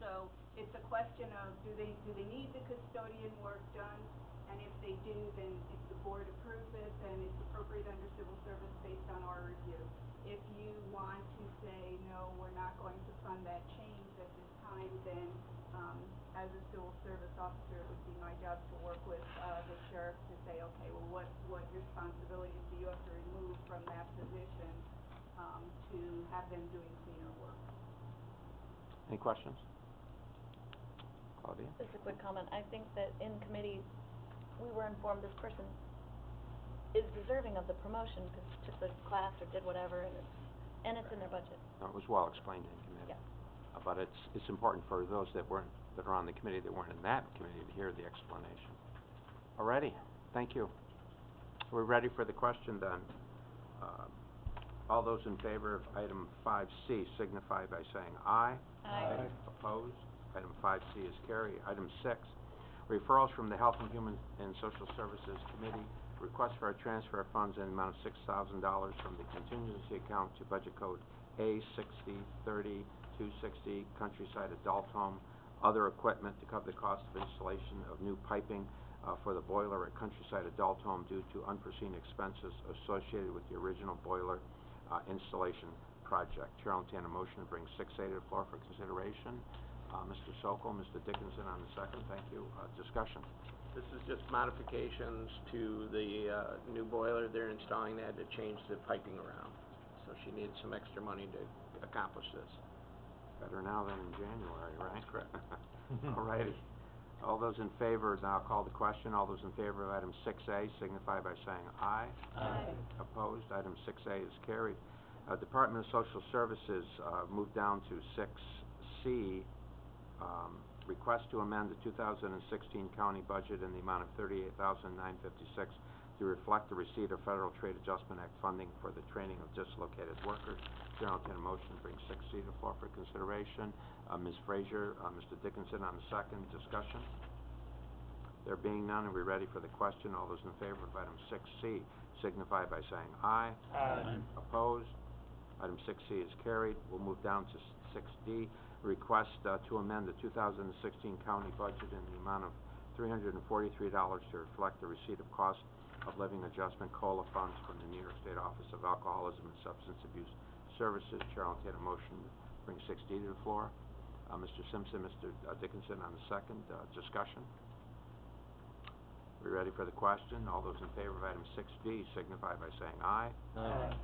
So it's a question of, do they, do they need the custodian work done? And if they do, then if the board approves it, then it's appropriate under civil service based on our review. If you want to say, no, we're not going to fund that change at this time, then, um, as a civil service officer, it would be my job to work with, uh, the sheriff to say, okay, well, what, what responsibilities do you have to remove from that position, um, to have them doing cleaner work? Any questions? Claudia? Just a quick comment, I think that in committee, we were informed this person is deserving of the promotion, because took the class or did whatever, and it's, and it's in their budget. No, It was well explained in committee. Yeah. Uh, But it's, it's important for those that weren't, that are on the committee that weren't in that committee to hear the explanation. Alrighty, thank you. We're ready for the question then. Um, All those in favor of item five C signify by saying aye. Aye. Aye. Opposed? Item five C is carried. Item six, referrals from the Health and Human and Social Services Committee. Request for a transfer of funds in the amount of six thousand dollars from the contingency account to budget code A sixty thirty two sixty Countryside Adult Home. Other equipment to cover the cost of installation of new piping uh, for the boiler at Countryside Adult Home due to unforeseen expenses associated with the original boiler uh, installation project. Chair will entertain a motion to bring six A to the floor for consideration. Uh, Mr. Sokol, Mr. Dickinson on the second, thank you. Uh, discussion. This is just modifications to the, uh, new boiler. They're installing that to change the piping around. So she needs some extra money to accomplish this. Better now than in January, right? Correct. All righty. All those in favor, now I'll call the question. All those in favor of item six A signify by saying aye. Aye. Opposed? Item six A is carried. Uh, Department of Social Services, uh, moved down to six C, um, request to amend the two thousand and sixteen county budget in the amount of thirty-eight thousand nine fifty-six to reflect the receipt of Federal Trade Adjustment Act funding for the training of dislocated workers. Chair will entertain a motion to bring six C to the floor for consideration. Uh, Ms. Frazier, uh, Mr. Dickinson on the second, discussion. There being none, are we ready for the question? All those in favor of item six C signify by saying aye. Aye. Opposed? Item six C is carried. We'll move down to six D, request uh, to amend the two thousand and sixteen county budget in the amount of three hundred and forty-three dollars to reflect the receipt of cost of living adjustment COLA funds from the New York State Office of Alcoholism and Substance Abuse Services. Chair will entertain a motion to bring six D to the floor. Uh, Mr. Simpson, Mr. Dickinson on the second, uh, discussion. We ready for the question? All those in favor of item six D signify by saying aye. Aye.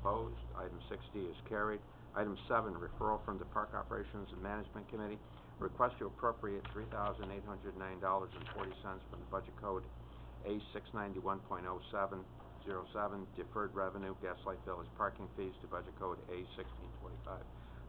Opposed? Item six D is carried. Item seven, referral from the Park Operations and Management Committee. Request to appropriate three thousand eight hundred nine dollars and forty cents from the budget code A six ninety-one point oh seven zero seven, deferred revenue, Gaslight Village parking fees to budget code A sixteen twenty-five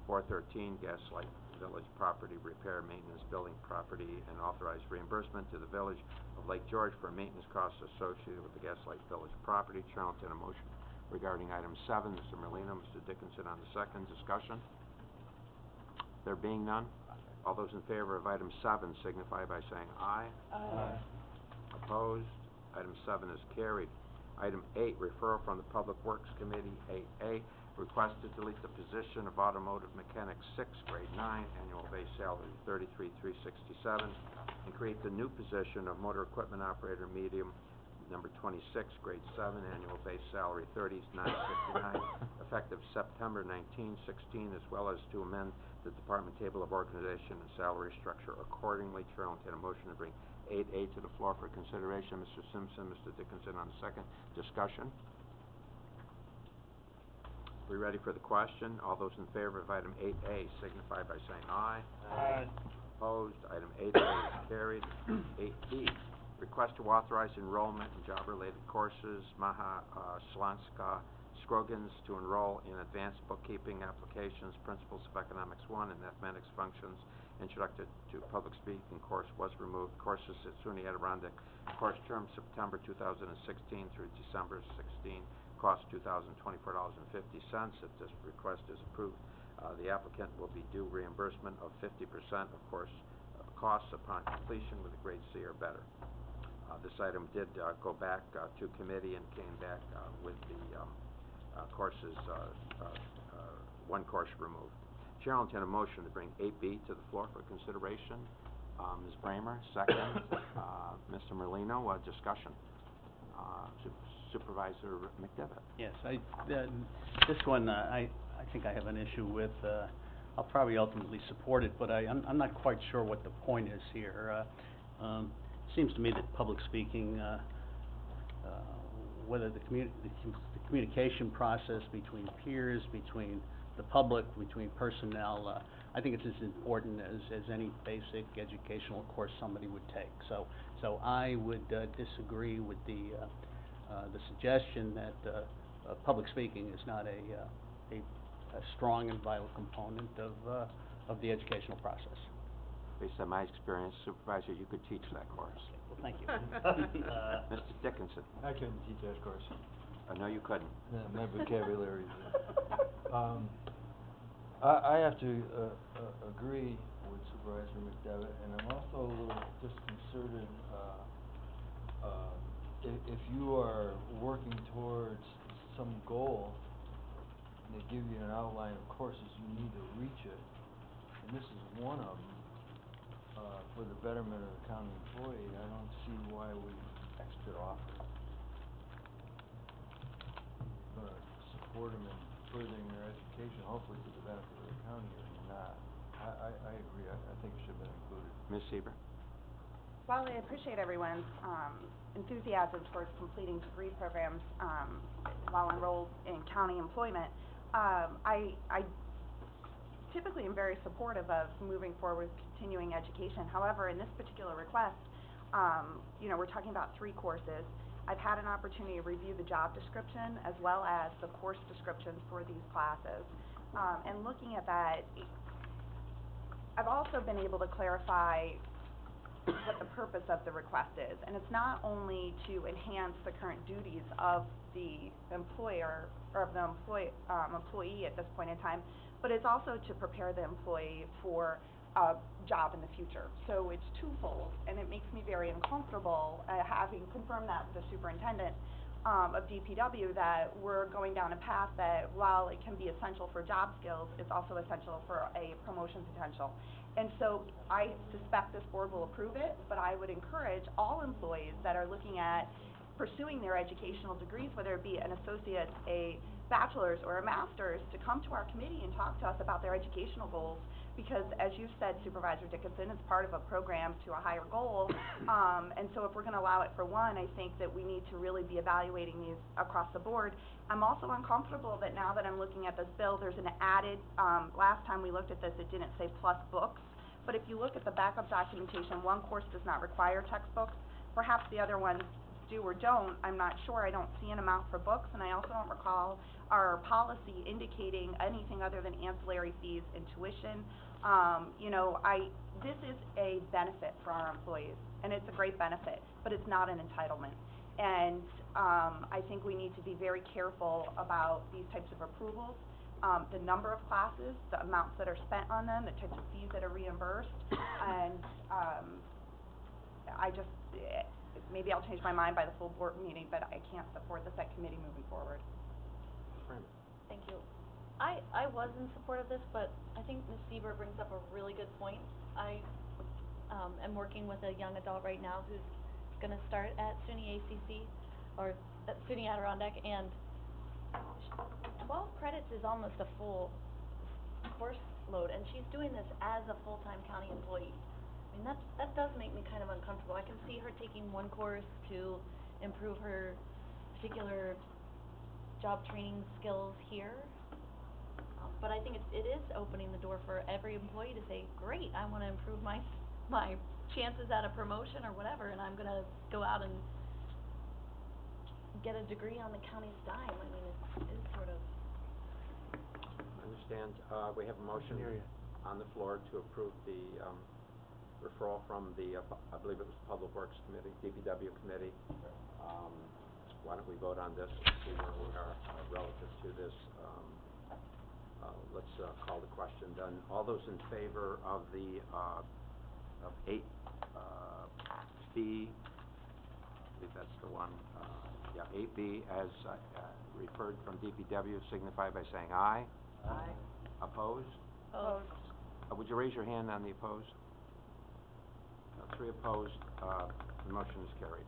four thirteen, Gaslight Village property repair, maintenance, building property, and authorized reimbursement to the Village of Lake George for maintenance costs associated with the Gaslight Village property. Chair will entertain a motion regarding item seven. Mr. Merlino, Mr. Dickinson on the second. Discussion? There being none, all those in favor of item seven signify by saying aye. Aye. Opposed? Item seven is carried. Item eight, referral from the Public Works Committee, eight A, request to delete the position of automotive mechanic six, grade nine, annual base salary 33,367, and create the new position of motor equipment operator medium, number twenty-six, grade seven, annual base salary thirty, nine fifty-nine, effective September nineteen, sixteen, as well as to amend the department table of organization and salary structure accordingly. Chair will entertain a motion to bring eight A to the floor for consideration. Mr. Simpson, Mr. Dickinson on the second. Discussion? We ready for the question? All those in favor of item eight A signify by saying aye. Aye. Opposed, item eight A is carried. Eight B, request to authorize enrollment in job-related courses, Maha, uh, Slanska, Scroggins to enroll in advanced bookkeeping applications, principles of economics one, and mathematics functions. Introductory to public speaking course was removed. Courses at SUNY Adirondack, course term September two thousand and sixteen through December sixteen, cost two thousand twenty-four dollars and fifty cents. If this request is approved, uh, the applicant will be due reimbursement of fifty percent of course, costs upon completion with a grade C or better. Uh, this item did, uh, go back, uh, to committee and came back, uh, with the, um, uh, courses, uh, uh, uh, one course removed. Chair will entertain a motion to bring eight B to the floor for consideration. Uh, Ms. Braymer, second. Uh, Mr. Merlino, uh, discussion. Uh, Su- Supervisor McDevitt. Yes, I, uh, this one, uh, I, I think I have an issue with, uh, I'll probably ultimately support it, but I, I'm, I'm not quite sure what the point is here. Uh, um, seems to me that public speaking, uh, uh, whether the the com- the communication process between peers, between the public, between personnel, uh, I think it's as important as, as any basic educational course somebody would take. So, so I would, uh, disagree with the, uh, uh, the suggestion that, uh, uh, public speaking is not a, uh, a, a strong and vital component of, of the educational process. Based on my experience, Supervisor, you could teach that course. Well, thank you. Uh, Mr. Dickinson. I couldn't teach that course. I know you couldn't. No, my vocabulary is, um, I, I have to, uh, uh, agree with Supervisor McDevitt, and I'm also a little disconcerted, uh, uh, if, if you are working towards some goal, and they give you an outline of courses you need to reach it, and this is one of them, uh, for the betterment of the county employee, I don't see why we extra offer. Gonna support them in furthering their education, hopefully to the benefit of the county, or not. I, I, I agree, I, I think it should have been included. Ms. Seeber? While I appreciate everyone's, um, enthusiasm towards completing degree programs, um, while enrolled in county employment, um, I, I typically am very supportive of moving forward with continuing education. However, in this particular request, um, you know, we're talking about three courses. I've had an opportunity to review the job description as well as the course descriptions for these classes. Um, and looking at that, I've also been able to clarify what the purpose of the request is. And it's not only to enhance the current duties of the employer, or of the um, employee at this point in time, but it's also to prepare the employee for a job in the future. So it's twofold, and it makes me very uncomfortable, uh, having confirmed that with the superintendent, um, of DPW, that we're going down a path that while it can be essential for job skills, it's also essential for a promotion potential. And so I suspect this board will approve it, but I would encourage all employees that are looking at pursuing their educational degrees, whether it be an associate, a bachelor's, or a master's, to come to our committee and talk to us about their educational goals. Because as you said, Supervisor Dickinson, it's part of a program to a higher goal. Um, and so if we're gonna allow it for one, I think that we need to really be evaluating these across the board. I'm also uncomfortable that now that I'm looking at this bill, there's an added, um, last time we looked at this, it didn't say plus books. But if you look at the backup documentation, one course does not require textbooks. Perhaps the other ones do or don't, I'm not sure, I don't see an amount for books, and I also don't recall our policy indicating anything other than ancillary fees and tuition. Um, you know, I, this is a benefit for our employees, and it's a great benefit, but it's not an entitlement. And Um, I think we need to be very careful about these types of approvals. Um, the number of classes, the amounts that are spent on them, the types of fees that are reimbursed, and, um, I just, maybe I'll change my mind by the full board meeting, but I can't support the set committee moving forward. Thank you. I, I was in support of this, but I think Ms. Seeber brings up a really good point. I, um, am working with a young adult right now who's gonna start at SUNY ACC, or at SUNY Adirondack, and twelve credits is almost a full course load, and she's doing this as a full-time county employee. I mean, that's, that does make me kind of uncomfortable. I can see her taking one course to improve her particular job training skills here. Um, But I think it, it is opening the door for every employee to say, great, I wanna improve my, my chances at a promotion or whatever, and I'm gonna go out and get a degree on the county's dime. I mean, it's, it's sort of, Understand, uh, we have a motion on the floor to approve the, um, referral from the, uh, pu- I believe it was Public Works Committee, DPW Committee. Um, why don't we vote on this and see where we are uh, relative to this, um, uh, let's, uh, call the question then. All those in favor of the, uh, of eight, uh, B, I believe that's the one, uh, yeah, eight B as, uh, uh, referred from DPW signify by saying aye. Aye. Opposed? Opposed. Uh, would you raise your hand on the opposed? Three opposed, uh, the motion is carried.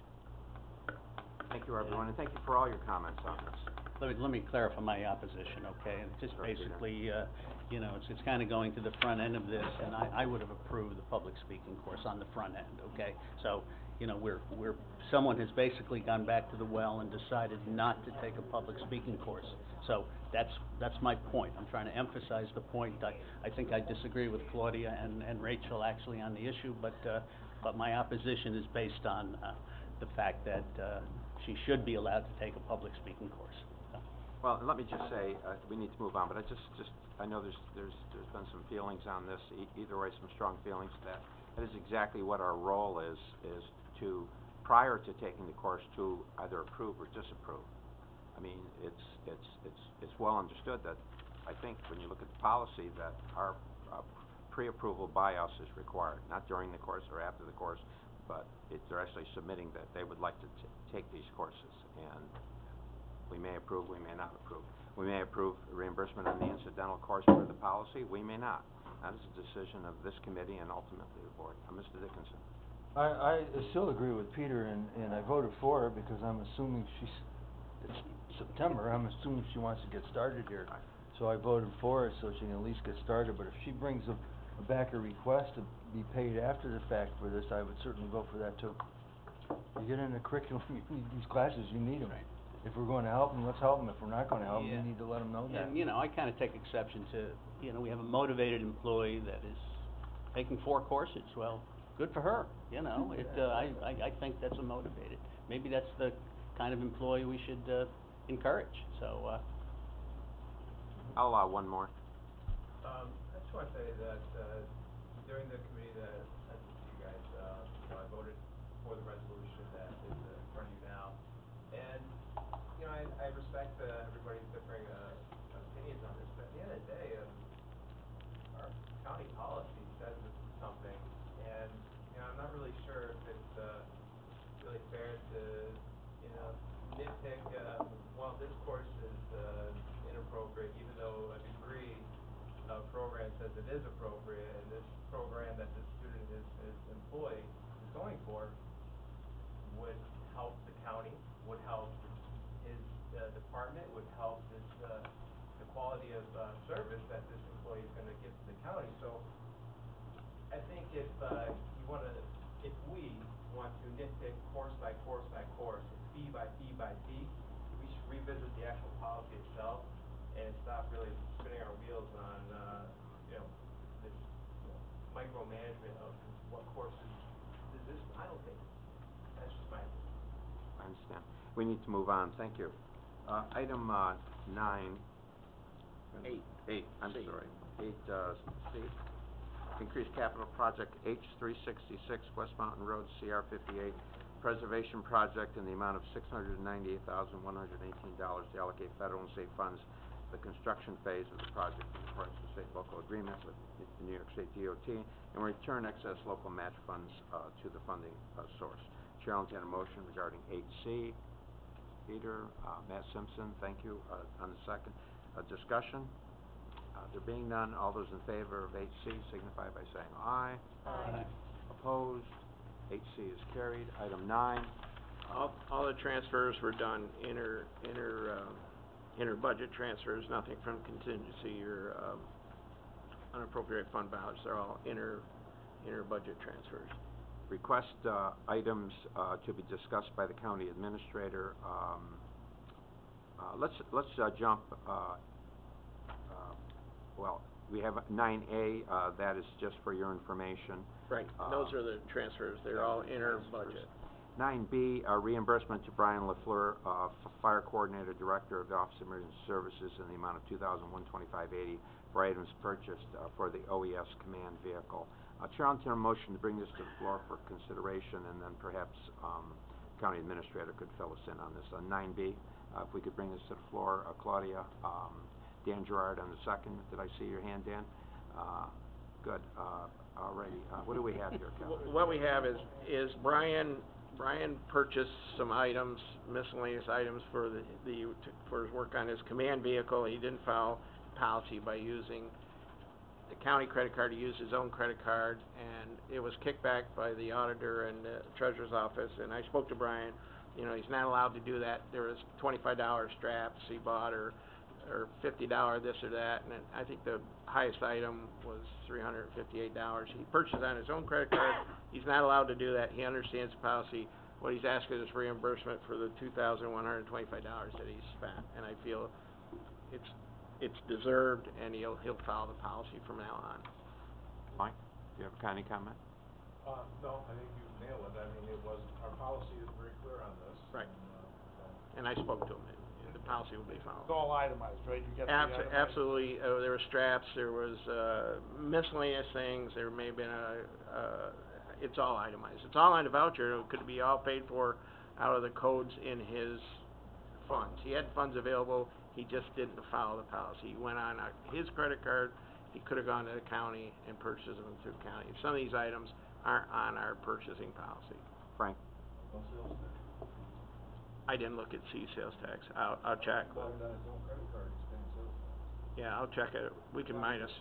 Thank you, everyone, and thank you for all your comments on this. Let me, let me clarify my opposition, okay? And just Sure, Peter. basically, uh, you know, it's, it's kinda going to the front end of this, and I, I would have approved the public speaking course on the front end, okay? So, you know, we're, we're, someone has basically gone back to the well and decided not to take a public speaking course. So, that's, that's my point. I'm trying to emphasize the point. I, I think I disagree with Claudia and, and Rachel actually on the issue, but, uh, but my opposition is based on, uh, the fact that, uh, she should be allowed to take a public speaking course. Well, let me just say, uh, we need to move on, but I just, just, I know there's, there's, there's been some feelings on this, e- either way, some strong feelings that, that is exactly what our role is, is to, prior to taking the course, to either approve or disapprove. I mean, it's, it's, it's, it's well understood that, I think, when you look at the policy, that our, uh, pre-approval by us is required, not during the course or after the course, but it, they're actually submitting that they would like to t- take these courses, and we may approve, we may not approve. We may approve reimbursement on the incidental course for the policy, we may not. That is a decision of this committee and ultimately the board. Uh, Mr. Dickinson? I, I still agree with Peter, and, and I voted for her because I'm assuming she's, it's September, I'm assuming she wants to get started here. So I voted for her so she can at least get started, but if she brings a back a request to be paid after the fact for this, I would certainly vote for that too. You get in the curriculum, you need these classes, you need them. If we're gonna help them, let's help them, if we're not gonna help them, Yeah. we need to let them know that. And, you know, I kinda take exception to, you know, we have a motivated employee that is taking four courses, well, good for her, you know, it, uh, I, I, I think that's a motivated. Maybe that's the kind of employee we should, uh, encourage, so, uh, I'll allow one more. Um, I wanna say that, uh, during the committee that I sent to you guys, uh, you know, I voted for the resolution that is in front of you now. And, you know, I, I respect, uh, everybody's differing, uh, opinions on this, but at the end of the day, um, our county policy says this is something, and, you know, I'm not really sure if it's, uh, really fair to, you know, nitpick, uh, well, this course is, uh, inappropriate, even though a degree, uh, program says it is appropriate, and this program that this student is, is employed, is going for, would help the county, would help his, uh, department, would help this, uh, the quality of, uh, service that this employee is gonna give to the county, so I think if, uh, you wanna, if we want to nitpick course by course by course, fee by fee by fee, we should revisit the actual policy itself and stop really spinning our wheels on, uh, you know, this, you know, micromanagement of what courses does this, I don't think, that's just my opinion. I understand. We need to move on, thank you. Uh, item, uh, nine. Eight. Eight, I'm C. sorry. Eight, uh, C. Increased capital project H three sixty-six, West Mountain Road, CR fifty-eight, Preservation Project in the amount of six hundred ninety-eight thousand, one hundred eighteen dollars to allocate federal and state funds for the construction phase of the project in accordance with state local agreements with the New York State DOT, and return excess local match funds, uh, to the funding, uh, source. Chair will entertain a motion regarding eight C. Peter, uh, Matt Simpson, thank you, uh, on the second. Uh, discussion? Uh, there being none, all those in favor of eight C signify by saying aye. Aye. Opposed? Eight C is carried. Item nine, All, all the transfers were done inter, inter, um, inter-budget transfers, nothing from contingency or, um, unappropriated fund balance, they're all inter, inter-budget transfers. Request, uh, items, uh, to be discussed by the county administrator. Um, uh, let's, let's, uh, jump, uh, uh, well, we have nine A, uh, that is just for your information. Right, those are the transfers, they're all inter-budget. Nine B, uh, reimbursement to Brian LaFlure, uh, Fire Coordinator, Director of the Office of Emergency Services in the amount of two thousand one twenty-five eighty for items purchased, uh, for the OES command vehicle. Uh, Chair, I'll entertain a motion to bring this to the floor for consideration, and then perhaps, um, County Administrator could fill us in on this. On nine B, uh, if we could bring this to the floor, uh, Claudia, um, Dan Girard on the second. Did I see your hand, Dan? Uh, good, uh, alrighty, uh, what do we have here, What we have is, is Brian, Brian purchased some items, miscellaneous items for the, the, for his work on his command vehicle. He didn't file policy by using the county credit card, he used his own credit card, and it was kicked back by the auditor and the treasurer's office, and I spoke to Brian, you know, he's not allowed to do that. There was twenty-five dollar straps he bought, or, or fifty dollar this or that, and I think the highest item was three hundred and fifty-eight dollars. He purchased on his own credit card, he's not allowed to do that, he understands the policy. What he's asking is reimbursement for the two thousand one hundred and twenty-five dollars that he spent, and I feel it's, it's deserved, and he'll, he'll follow the policy from now on. Mike, do you have any comment? Uh, no, I think you nailed it. I mean, it was, our policy is very clear on this. Right. and, uh, so- And I spoke to him, and, and the policy will be followed. It's followed. all itemized, right? You get the Abso- itemized- absolutely, uh, there were straps, there was, uh, miscellaneous things, there may have been a, uh, it's all itemized. It's all on the voucher, it could be all paid for out of the codes in his funds. He had funds available, he just didn't follow the policy. He went on uh, his credit card, he could've gone to the county and purchased them through the county. Some of these items aren't on our purchasing policy. Frank? No sales tax. I didn't look at C sales tax, I'll, I'll check. Bought it on his own credit card, he's paying sales tax. Yeah, I'll check it, we can minus.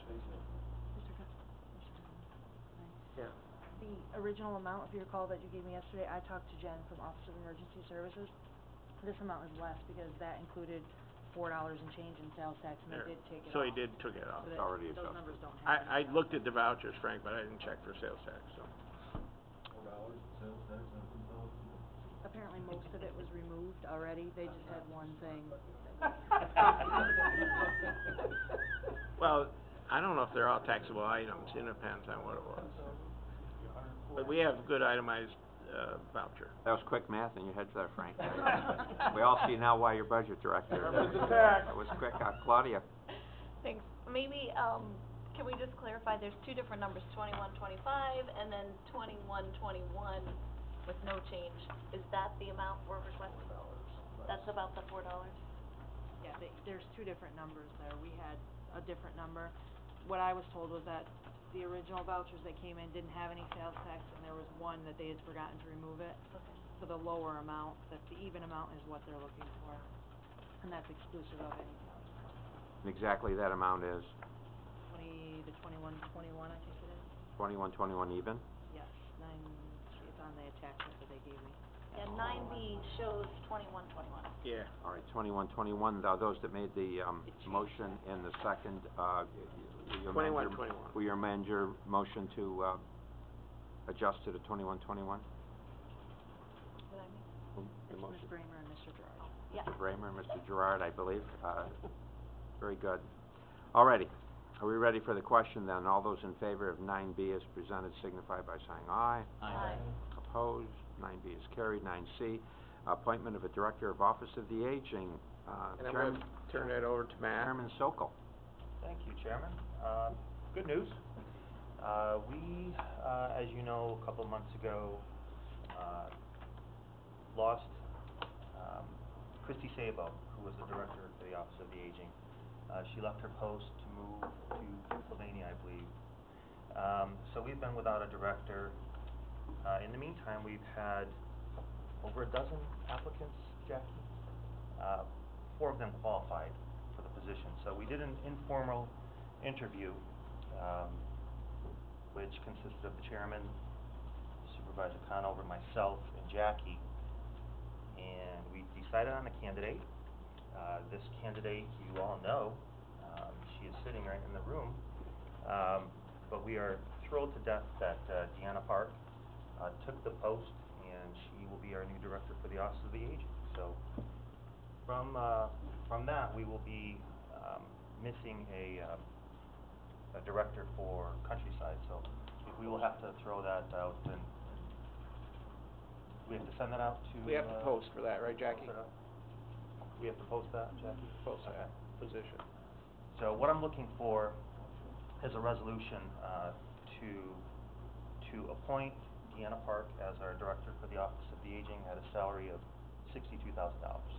Yeah. The original amount, if you recall, that you gave me yesterday, I talked to Jen from Office of Emergency Services. This amount is less because that included four dollars and change in sales tax, and There. they did take it off. So he did, took it off. So that- already those adjusted. numbers don't have I, I looked at the vouchers, Frank, but I didn't check for sales tax, so. Four dollars in sales tax on two thousand. Apparently, most of it was removed already, they just had one thing. Well, I don't know if they're all taxable items, it depends on what it was. But we have good itemized, uh, voucher. That was quick math in your head there, Frank. We all see now why you're budget director. Remember the tax. That was quick. Uh, Claudia? Thanks. Maybe, um, can we just clarify, there's two different numbers, twenty-one, twenty-five, and then twenty-one, twenty-one with no change. Is that the amount we're requesting? That's about the four dollars? Yeah, they, there's two different numbers there, we had a different number. What I was told was that the original vouchers that came in didn't have any sales tax, and there was one that they had forgotten to remove it. Okay. So the lower amount, that the even amount is what they're looking for, and that's exclusive of any sales tax. And exactly that amount is Twenty, the twenty-one, twenty-one, I think it is, twenty-one, twenty-one even? yes, nine, it's on the attachment that they gave me. Yeah, nine B shows twenty-one, twenty-one. Yeah. All right, twenty-one, twenty-one, Th those that made the, um, motion and the second, uh, y- y- will you amend 21, your- 21. Will you amend your motion to, uh, adjust to the twenty-one, twenty-one? Did I make? It's Ms. Braymer and Mr. Girard. Yeah. Mr. Braymer, Mr. Girard, I believe. Uh, very good. Alrighty, are we ready for the question then? All those in favor of nine B as presented signify by saying aye. Aye. Opposed? Nine B is carried. Nine C, appointment of a Director of Office of the Aging. Uh, And I'm Chairman, gonna turn that over to Matt. Chairman Sokol. Thank you, Chairman. Um, good news. Uh, we, uh, as you know, a couple months ago, uh, lost, um, Christy Sabo, who was the director for the Office of the Aging. Uh, she left her post to move to Pennsylvania, I believe. Um, so we've been without a director. Uh, in the meantime, we've had over a dozen applicants, Jackie. Uh, four of them qualified for the position. So we did an informal interview, um, which consisted of the chairman, Supervisor Conover, myself, and Jackie. And we decided on a candidate. Uh, this candidate, you all know, um, she is sitting right in the room. Um, but we are thrilled to death that uh, Deanna Park uh, took the post, and she will be our new director for the Office of the Aging. So from, uh, from that, we will be um, missing a, uh, a director for Countryside. So we will have to throw that out and we have to send that out to. We have to uh, post for that, right, Jackie? post it out? We have to post that, Jackie? Post Okay. that position. So what I'm looking for is a resolution uh, to, to appoint Deanna Park as our Director for the Office of the Aging at a salary of sixty-two thousand dollars.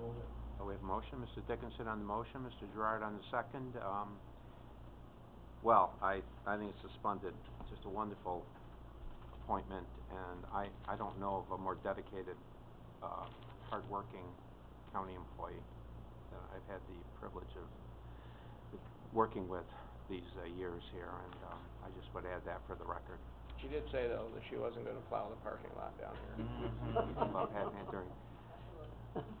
Uh, we have a motion, Mr. Dickinson on the motion, Mr. Girard on the second. Um, well, I, I think it's a splendid, just a wonderful appointment, and I, I don't know of a more dedicated, uh, hardworking county employee that I've had the privilege of working with these uh, years here, and um, I just would add that for the record. She did say, though, that she wasn't gonna plow the parking lot down here. Love having it during.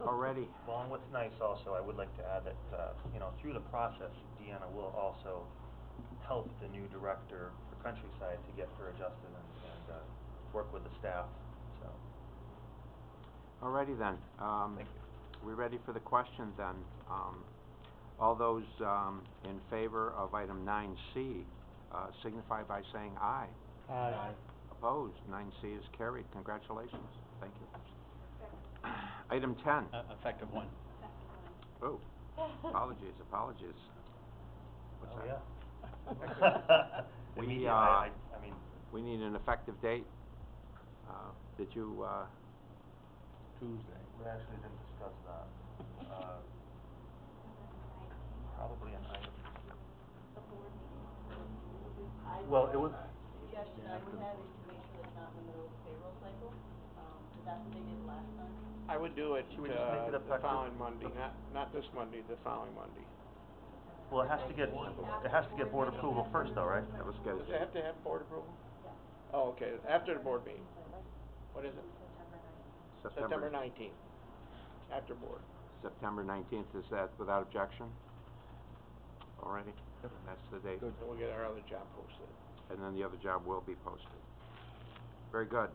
Already. Well, and what's nice also, I would like to add that, uh, you know, through the process, Deanna will also help the new director for Countryside to get her adjusted and, and, uh, work with the staff, so. Alrighty then, um, Thank we ready for the questions then? Um, all those, um, in favor of item nine C, uh, signify by saying aye. Aye. Opposed, nine C is carried, congratulations, thank you. Item ten, Uh, effective one. oh, apologies, apologies. What's Oh, that? yeah. We, Immediate, uh, I, I, I mean, We need an effective date. Uh, did you, uh, Tuesday. we actually didn't discuss that. Uh, probably an item. Well, it was. suggestion I would have is to make sure it's not in the middle of the payroll cycle, um, 'cause that's what they did last time. I would do it, Should we just make uh, it the effective? following Monday, not, not this Monday, the following Monday. Well, it has to get, it has to get board approval first though, right? yeah, let's Does it. it have to have board approval? Oh, okay, after the board meeting. What is it? September nineteenth, after board. September nineteenth, is that without objection? Already? That's the date. Good. And we'll get our other job posted. And then the other job will be posted. Very good.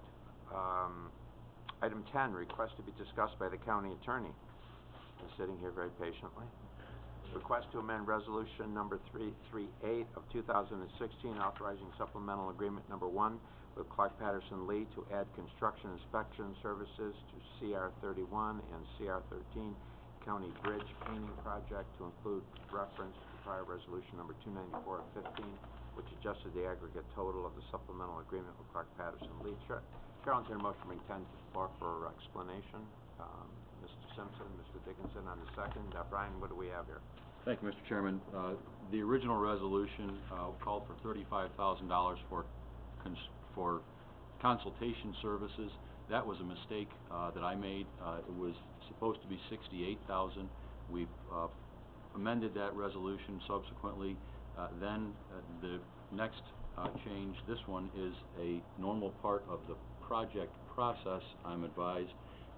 Um, item ten, request to be discussed by the county attorney. He's sitting here very patiently. Request to amend resolution number three three eight of two thousand and sixteen, authorizing supplemental agreement number one with Clark Patterson Lee to add construction inspection services to CR thirty-one and CR thirteen County Bridge painting project to include reference to prior resolution number two ninety-four of fifteen, which adjusted the aggregate total of the supplemental agreement with Clark Patterson Lee. Chair, Chair, I'll entertain a motion to bring ten to the floor for explanation. Um. Simpson, Mr. Dickinson on the second. Uh, Brian, what do we have here? Thank you, Mr. Chairman. Uh, The original resolution uh, called for thirty-five thousand dollars for cons- for consultation services. That was a mistake uh, that I made. Uh, It was supposed to be sixty-eight thousand. We've uh, amended that resolution subsequently. Then, the next change, this one is a normal part of the project process, I'm advised,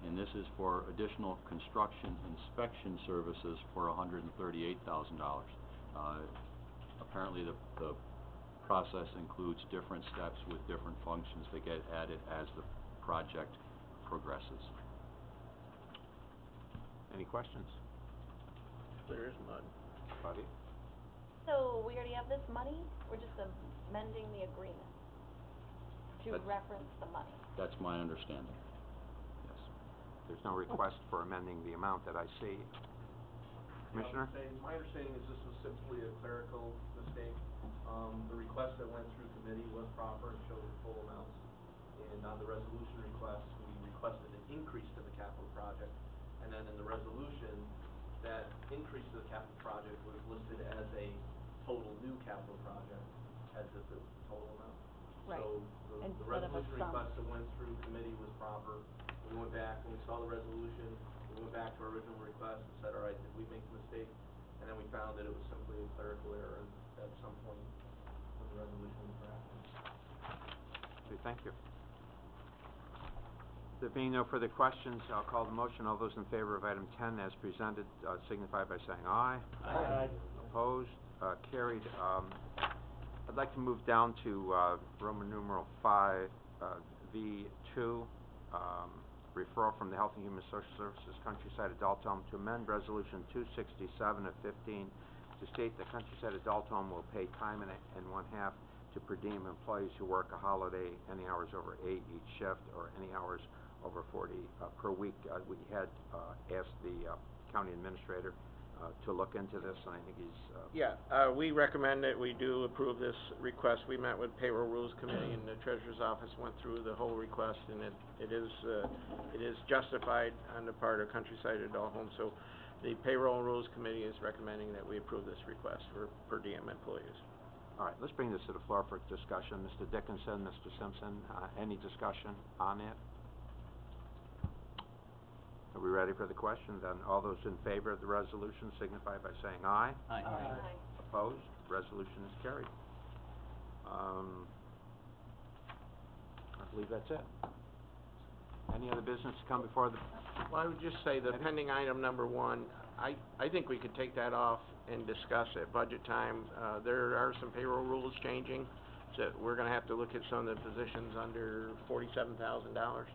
and this is for additional construction inspection services for hundred and thirty-eight thousand dollars. Uh, Apparently, the, the process includes different steps with different functions that get added as the project progresses. Any questions? Clear as mud. Buddy? So we already have this money, we're just amending the agreement to That's- reference the money. That's my understanding. Yes. There's no request for amending the amount that I see. Commissioner? My understanding is this was simply a clerical mistake. Um, the request that went through committee was proper and showed the full amounts. and on the resolution request, we requested an increase to the capital project. And then in the resolution, that increase to the capital project was listed as a total new capital project, as if it was the total amount. Right. So the, the Instead of a resolution sum. request that went through committee was proper. We went back, when we saw the resolution, we went back to our original request and said, all right, did we make a mistake? And then we found that it was simply a clerical error at some point when the resolution was drafted. Okay, thank you. There being no further questions, I'll call the motion. All those in favor of item ten as presented, uh, signify by saying aye. Aye. Opposed, uh, carried. Um, I'd like to move down to, uh, Roman numeral five, uh, V two, um, referral from the Health and Human Social Services Countryside Adult Home to amend Resolution two sixty-seven of fifteen to state the Countryside Adult Home will pay time and, and one half to per diem employees who work a holiday, any hours over eight each shift, or any hours over forty, uh, per week. Uh, we had, uh, asked the, uh, county administrator, uh, to look into this, and I think he's, uh, Yeah, uh, we recommend that we do approve this request. We met with payroll rules committee and the treasurer's office went through the whole request and it, it is, uh, it is justified on the part of Countryside Adult Home. So the payroll rules committee is recommending that we approve this request for per diem employees. All right, let's bring this to the floor for discussion. Mr. Dickinson, Mr. Simpson, uh, any discussion on it? Are we ready for the question? Then all those in favor of the resolution signify by saying aye. Aye. Opposed? Resolution is carried. Um, I believe that's it. Any other business to come before the, Well, I would just say the pending item number one, I, I think we could take that off and discuss it. budget time. Uh, there are some payroll rules changing, so we're gonna have to look at some of the positions under forty-seven thousand dollars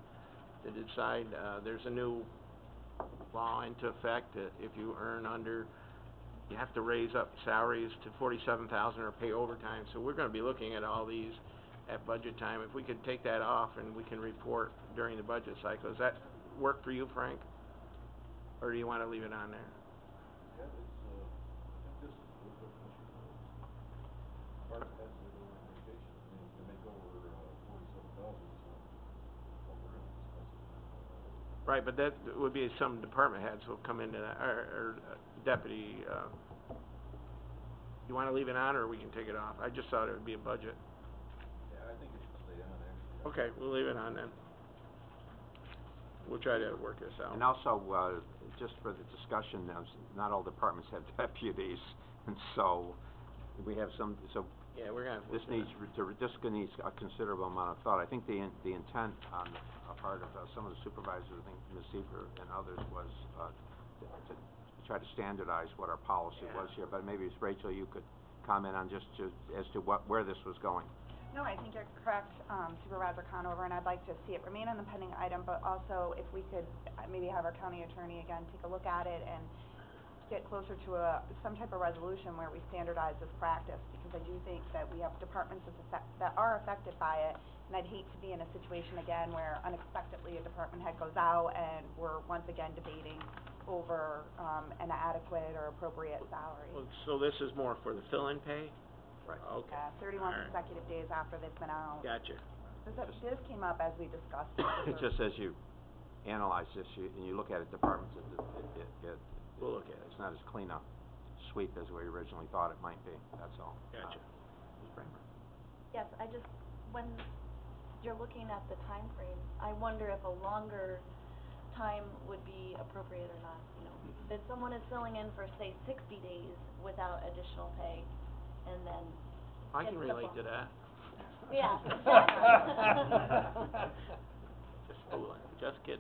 to decide, uh, there's a new law into effect that if you earn under, you have to raise up salaries to forty-seven thousand or pay overtime, so we're gonna be looking at all these at budget time. If we could take that off and we can report during the budget cycle, does that work for you, Frank? Or do you wanna leave it on there? Yeah, it's, uh, I think this is a little bit pushing the department heads that go on vacation, I mean, they make over, uh, forty-seven thousand, so what we're gonna discuss is Right, but that would be some department heads will come into that, or, or uh, deputy, uh, you wanna leave it on, or we can take it off? I just thought it would be a budget. Yeah, I think it should stay on, actually. Okay, we'll leave it on then. We'll try to work this out. and also, uh, just for the discussion, uh, not all departments have deputies, and so we have some, so Yeah, we're gonna. This needs, re- to re- this needs a considerable amount of thought. I think the, in- the intent on the, a part of, uh, some of the supervisors, I think Ms. Seeber and others, was, uh, to, to try to standardize what our policy was here, but maybe, Rachel, you could comment on just to, as to what, where this was going. No, I think you're correct, um, Supervisor Conover, and I'd like to see it remain on the pending item, but also if we could uh, maybe have our county attorney again take a look at it and get closer to a, some type of resolution where we standardize this practice, because I do think that we have departments that's affect, that are affected by it, and I'd hate to be in a situation again where unexpectedly a department head goes out and we're once again debating over, um, an adequate or appropriate salary. Well, So this is more for the fill-in pay? Right. Okay, Yeah, thirty-one Alright. consecutive days after they've been out. gotcha. This, this came up as we discussed it. It's just as you analyze this, you, and you look at it, departments, it, it, it, it. We'll look at it. It's not as clean a sweep as we originally thought it might be, that's all. Gotcha. Uh, Ms. Braymer? Yes, I just, when you're looking at the time frame, I wonder if a longer time would be appropriate or not, you know? If someone is filling in for, say, sixty days without additional pay, and then I can relate to that. Yeah. Just fooling, just kidding.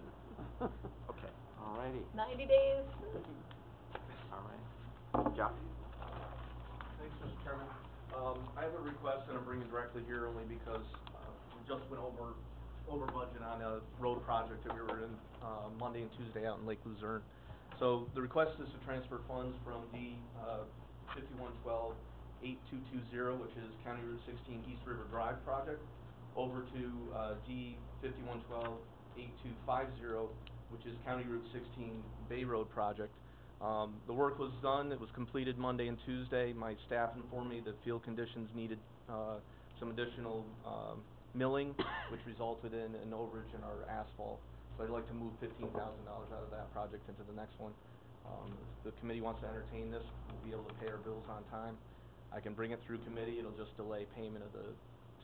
Okay, all righty, Ninety days, all right. Jeff? Thanks, Mr. Chairman. Um, I have a request and I'm bringing directly here only because, we just went over, over budget on a road project that we were in, uh, Monday and Tuesday out in Lake Luzerne. So the request is to transfer funds from D, uh, fifty-one twelve eight two two zero, which is County Route sixteen East River Drive project, over to, uh, D fifty-one twelve eight two five zero, which is County Route sixteen Bay Road project. Um, the work was done, it was completed Monday and Tuesday. My staff informed me that field conditions needed, uh, some additional, um, milling, which resulted in an overage in our asphalt. So I'd like to move fifteen thousand dollars out of that project into the next one. Um, if the committee wants to entertain this, we'll be able to pay our bills on time. I can bring it through committee, it'll just delay payment of the,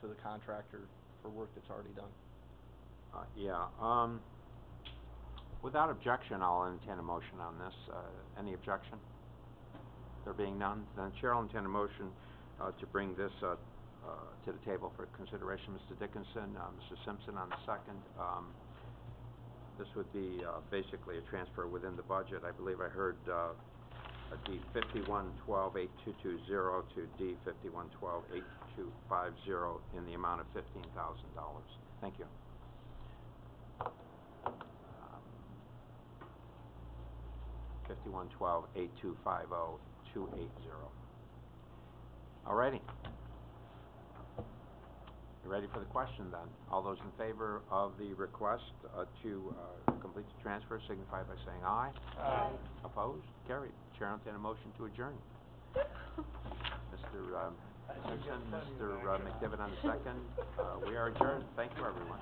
to the contractor for work that's already done. Uh, yeah, um, without objection, I'll entertain a motion on this. Uh, any objection? There being none, then Chair will entertain a motion, uh, to bring this, uh, to the table for consideration. Mr. Dickinson, uh, Mr. Simpson on the second. Um, this would be, uh, basically a transfer within the budget. I believe I heard, uh, D fifty-one twelve eight two two zero to D fifty-one twelve eight two five zero in the amount of fifteen thousand dollars. Thank you. Five oh two eight zero. Alrighty. You ready for the question then? All those in favor of the request, uh, to, uh, complete the transfer signify by saying aye. Aye. Opposed? Carried. Chair will entertain a motion to adjourn. Mr. um, Simpson, Mr. uh, McDevitt on the second. Uh, we are adjourned. Thank you, everyone.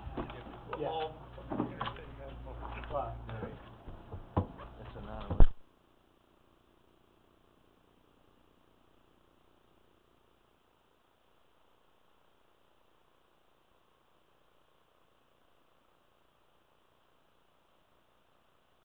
Yeah. What?